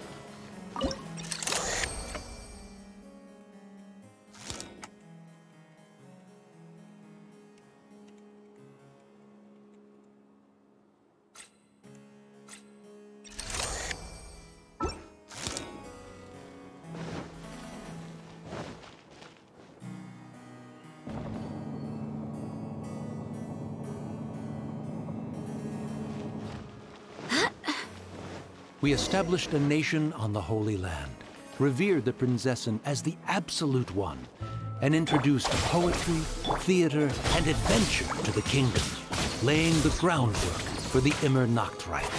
We established a nation on the Holy Land, revered the Prinzessin as the absolute one, and introduced poetry, theater, and adventure to the kingdom, laying the groundwork for the Immer Nachtreich.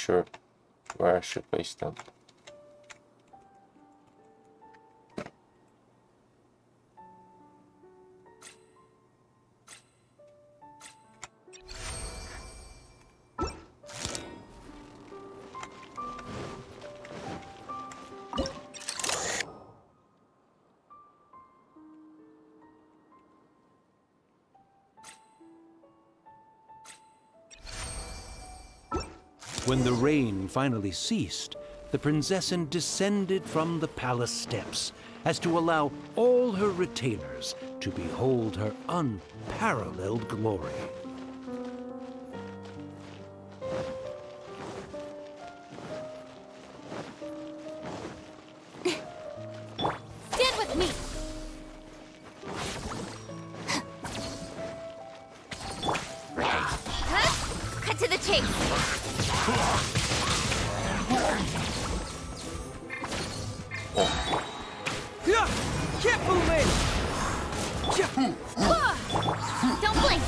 Sure where I should place them. The rain finally ceased, the Prinzessin descended from the palace steps as to allow all her retainers to behold her unparalleled glory. To the chase! Can't move in! Don't blink!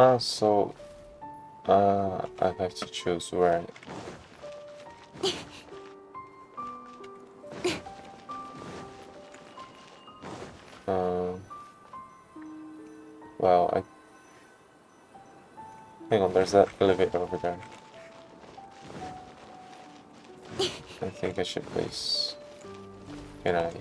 Ah, so uh, I have to choose where. [laughs] Um. Well, I. Hang on, there's that elevator over there. [laughs] I think I should place. Can I?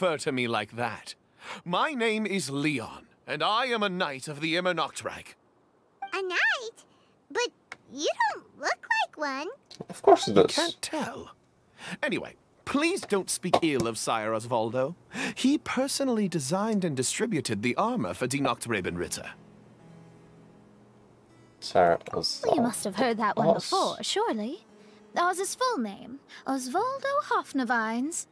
Refer to me like that. My name is Leon, and I am a knight of the Immer Nachtreich. A knight? But you don't look like one. Of course it You does. can't tell. Anyway, please don't speak ill of Sire Ozvaldo. He personally designed and distributed the armor for Die Ritter. Sarah was. Well, you must have heard that one Os- before, surely. That was his full name. Ozvaldo Hrafnavins.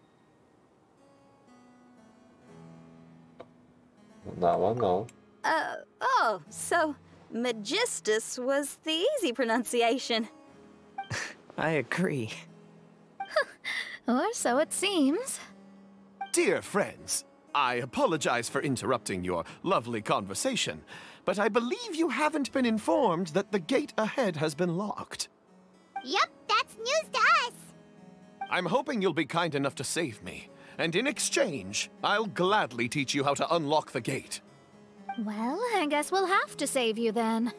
That one, no. Uh, oh, so Megistus was the easy pronunciation. [laughs] I agree. [laughs] Or so it seems. Dear friends, I apologize for interrupting your lovely conversation, but I believe you haven't been informed that the gate ahead has been locked. Yep, that's news to us. I'm hoping you'll be kind enough to save me, and in exchange, I'll gladly teach you how to unlock the gate. Well, I guess we'll have to save you then.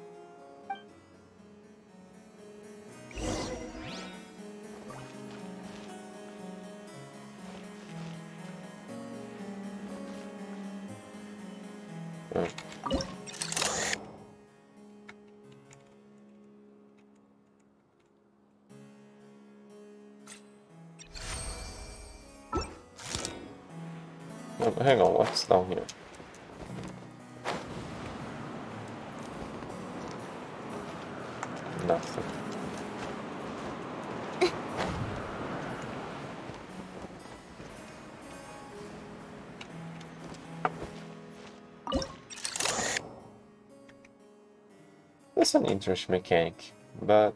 That's an interesting mechanic, but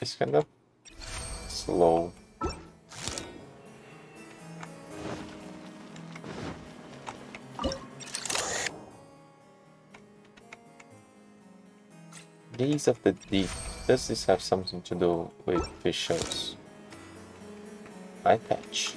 it's kind of slow. Gaze of the Deep. Does this have something to do with visuals? Eye patch.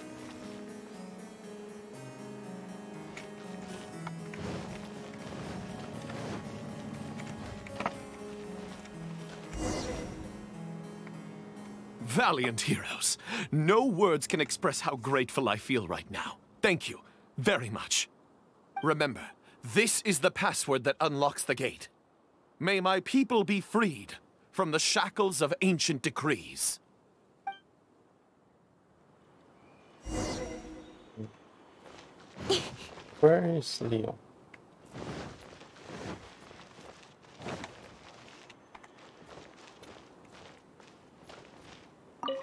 Valiant heroes. No words can express how grateful I feel right now. Thank you very much. Remember, this is the password that unlocks the gate. May my people be freed from the shackles of ancient decrees. Where is Leo?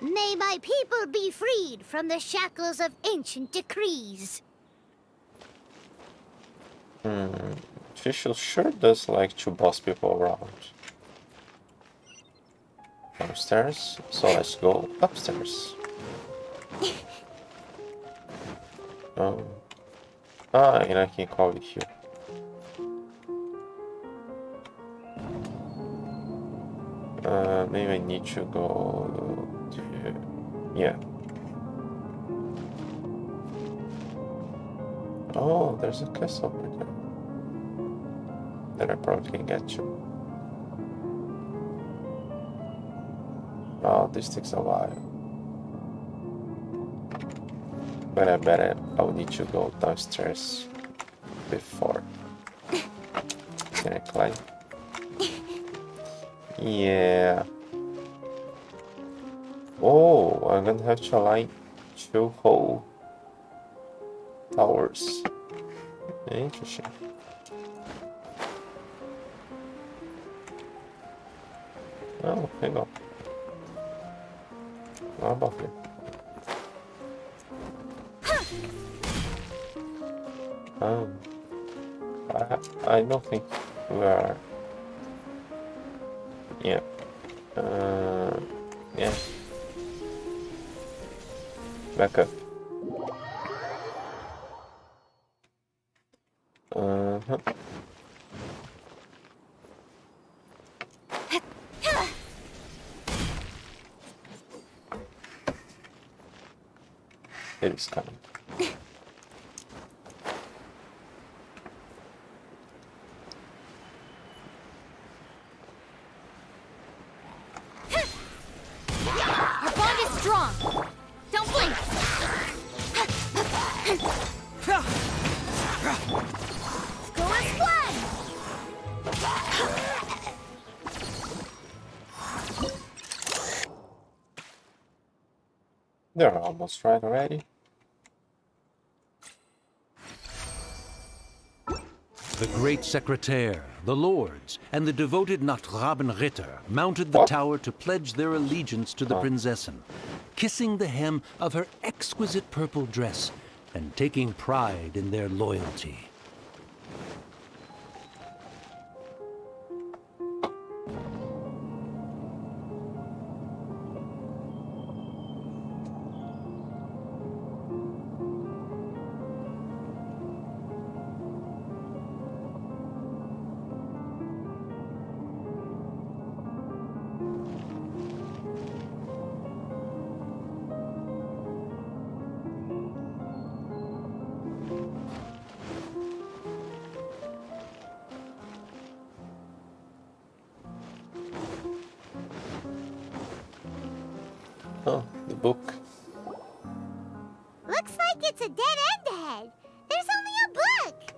May my people be freed from the shackles of ancient decrees. Hmm. Fischl sure does like to boss people around. Downstairs, so let's go upstairs. [laughs] oh. Ah, and I can call it here. Uh, maybe I need to go to... Yeah. Oh, there's a castle over there. That I probably can get you. Oh, this takes a while. But I bet I, I will need to go downstairs before. [laughs] Can I climb? Yeah. Oh, I'm gonna have to align two whole towers. Interesting. Oh, hang on. What about here? Um, I, I don't think we are. Yeah. Uh, yeah. Back up. Almost right already. The great secretaire, the lords, and the devoted Nachtrabenritter mounted the tower to pledge their allegiance to the oh. Prinzessin, kissing the hem of her exquisite purple dress and taking pride in their loyalty. Oh, the book. Looks like it's a dead end ahead. There's only a book.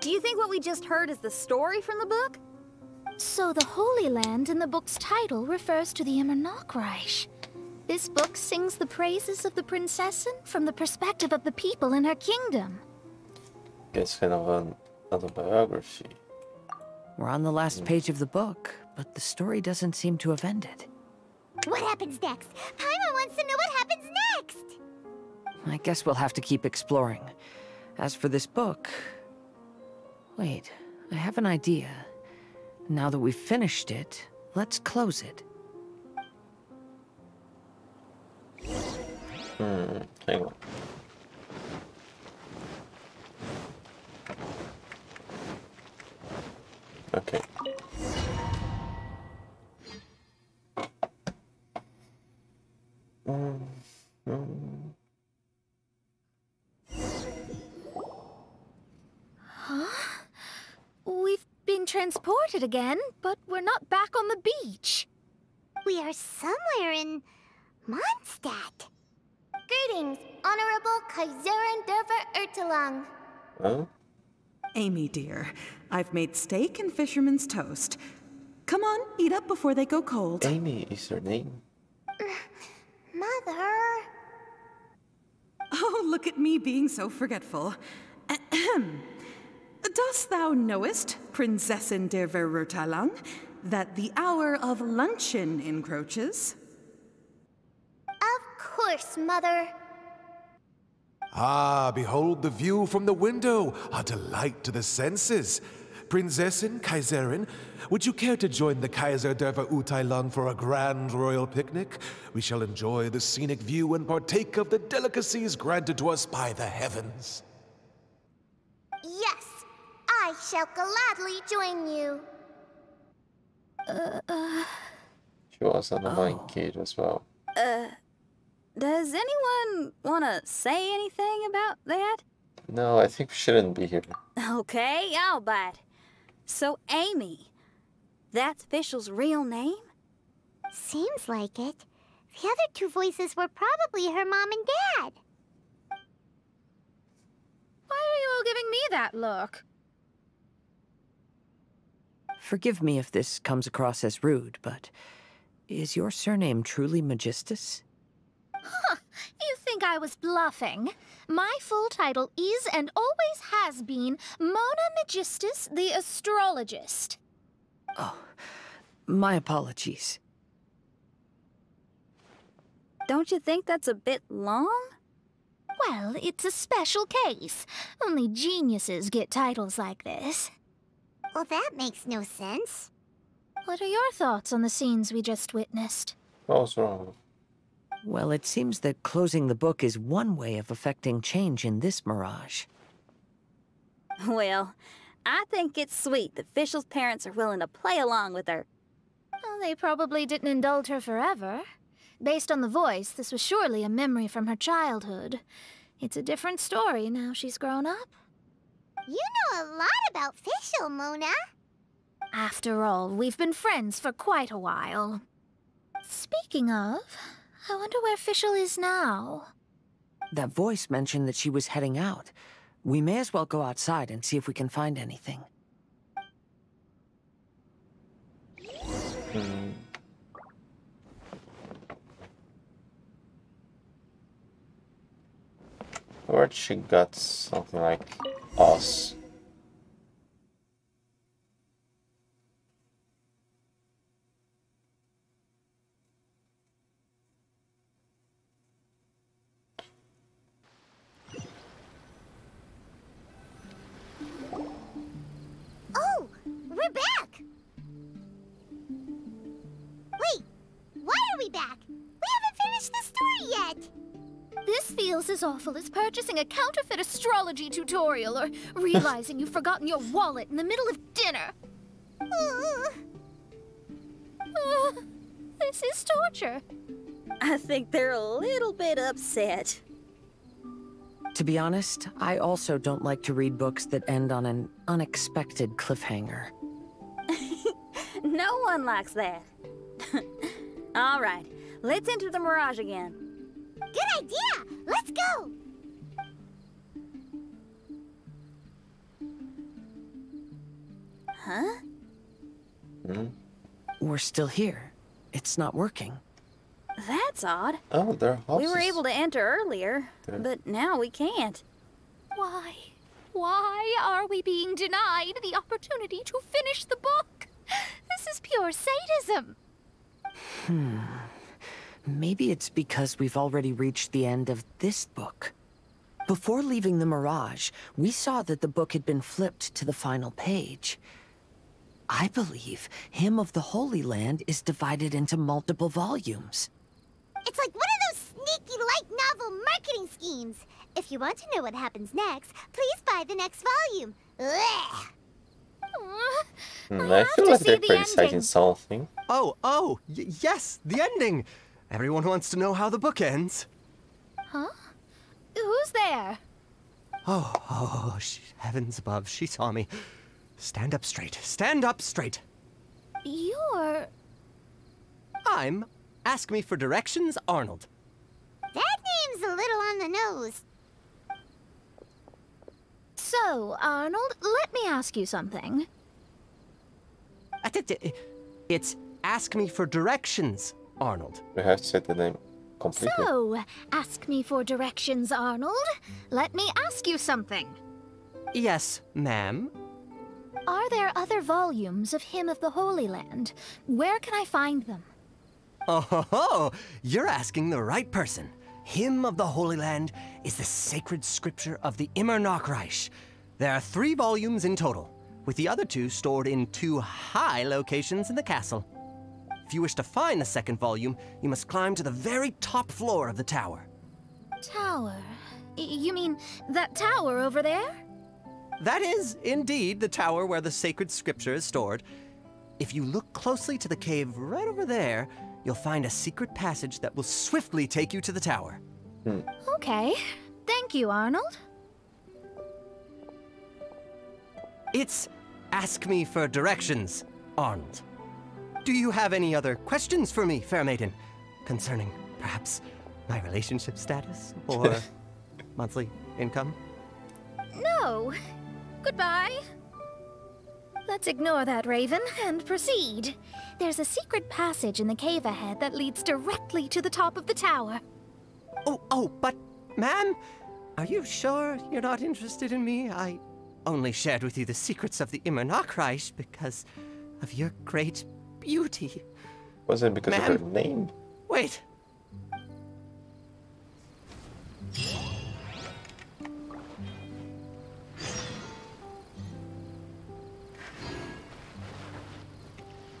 Do you think what we just heard is the story from the book? So the Holy Land in the book's title refers to the Immernachtreich. This book sings the praises of the Prinzessin from the perspective of the people in her kingdom. It's kind of an autobiography. We're on the last page of the book, but the story doesn't seem to have ended. What happens next? Paimon wants to know what happens next. I guess we'll have to keep exploring. As for this book... Wait, I have an idea. Now that we've finished it, let's close it. Hmm, hang on. Okay. Huh? We've been transported again, but we're not back on the beach. We are somewhere in Mondstadt. Greetings, Honorable Kaiserin der Verurteilung. Huh? Amy, dear, I've made steak and fisherman's toast. Come on, eat up before they go cold. Amy is her name. Mother. Oh, look at me being so forgetful. Ahem. Dost thou knowest, Prinzessin der Verurteilung, that the hour of luncheon encroaches? Of course, Mother. Ah, behold the view from the window, a delight to the senses. Prinzessin, Kaiserin, would you care to join the Kaiser der Verurteilung for a grand royal picnic? We shall enjoy the scenic view and partake of the delicacies granted to us by the heavens. Yes, I shall gladly join you. Uh, uh, She was an annoying kid as well. uh, does anyone want to say anything about that? No, I think we shouldn't be here. Okay, I'll bite. So, Amy, that's Fischl's real name? Seems like it. The other two voices were probably her mom and dad. Why are you all giving me that look? Forgive me if this comes across as rude, but is your surname truly Megistus? Huh, you think I was bluffing? My full title is and always has been Mona Megistus the Astrologist. Oh, my apologies. Don't you think that's a bit long? Well, it's a special case. Only geniuses get titles like this. Well, that makes no sense. What are your thoughts on the scenes we just witnessed? What was wrong? Well, it seems that closing the book is one way of affecting change in this mirage. Well, I think it's sweet that Fischl's parents are willing to play along with her. Well, they probably didn't indulge her forever. Based on the voice, this was surely a memory from her childhood. It's a different story now she's grown up. You know a lot about Fischl, Mona. After all, we've been friends for quite a while. Speaking of, I wonder where Fischl is now. That voice mentioned that she was heading out. We may as well go outside and see if we can find anything. Hmm. Or she got something like us. We're back! Wait, why are we back? We haven't finished the story yet! This feels as awful as purchasing a counterfeit astrology tutorial or realizing you've forgotten your wallet in the middle of dinner. Ugh. [sighs] Uh, this is torture. I think they're a little bit upset. To be honest, I also don't like to read books that end on an unexpected cliffhanger. No one likes that. [laughs] All right, let's enter the Mirage again. Good idea! Let's go! Huh? Hmm? We're still here. It's not working. That's odd. Oh, there are We were able to enter earlier, Yeah. but now we can't. Why? Why are we being denied the opportunity to finish the book? This is pure sadism. Hmm. Maybe it's because we've already reached the end of this book. Before leaving the Mirage, we saw that the book had been flipped to the final page. I believe Hymn of the Holy Land is divided into multiple volumes. It's like one of those sneaky light novel marketing schemes. If you want to know what happens next, please buy the next volume. Ugh. Hmm, I feel like they're criticizing something. Oh, oh, y yes, the ending. Everyone wants to know how the book ends. Huh? Who's there? Oh, oh, sh heavens above, she saw me. Stand up straight, stand up straight. You're... I'm Ask Me for Directions Arnold. That name's a little on the nose. So, Arnold, let me ask you something. T- t- It's Ask Me for Directions, Arnold. We have said the name completely. So, ask me for directions, Arnold. Let me ask you something. Yes, ma'am. Are there other volumes of Hymn of the Holy Land? Where can I find them? Oh, ho, ho. you're asking the right person. Hymn of the Holy Land is the sacred scripture of the Immer Nachtreich. There are three volumes in total, with the other two stored in two high locations in the castle. If you wish to find the second volume, you must climb to the very top floor of the tower. Tower? You mean that tower over there? That is, indeed, the tower where the sacred scripture is stored. If you look closely to the cave right over there, you'll find a secret passage that will swiftly take you to the tower. Hmm. Okay. Thank you, Arnold. It's Ask Me for Directions, Arnold. Do you have any other questions for me, fair maiden? Concerning, perhaps, my relationship status or [laughs] monthly income? No. Goodbye. Let's ignore that, Raven, and proceed. There's a secret passage in the cave ahead that leads directly to the top of the tower. Oh, oh, but, ma'am, are you sure you're not interested in me? I only shared with you the secrets of the Immer Nachtreich because of your great beauty. Was it because of her name? Wait.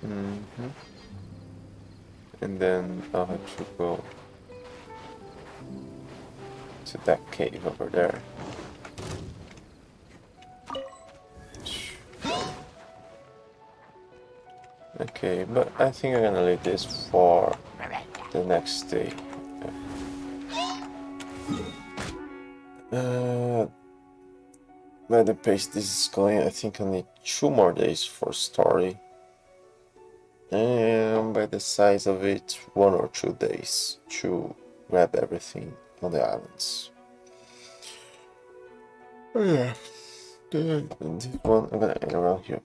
Hmm And then I'll have to go to that cave over there. Okay, but I think I'm gonna leave this for the next day. Uh, by the pace this is going, I think I need two more days for story. And by the size of it, one or two days to grab everything on the islands. Oh, yeah. This one, I'm gonna end around here.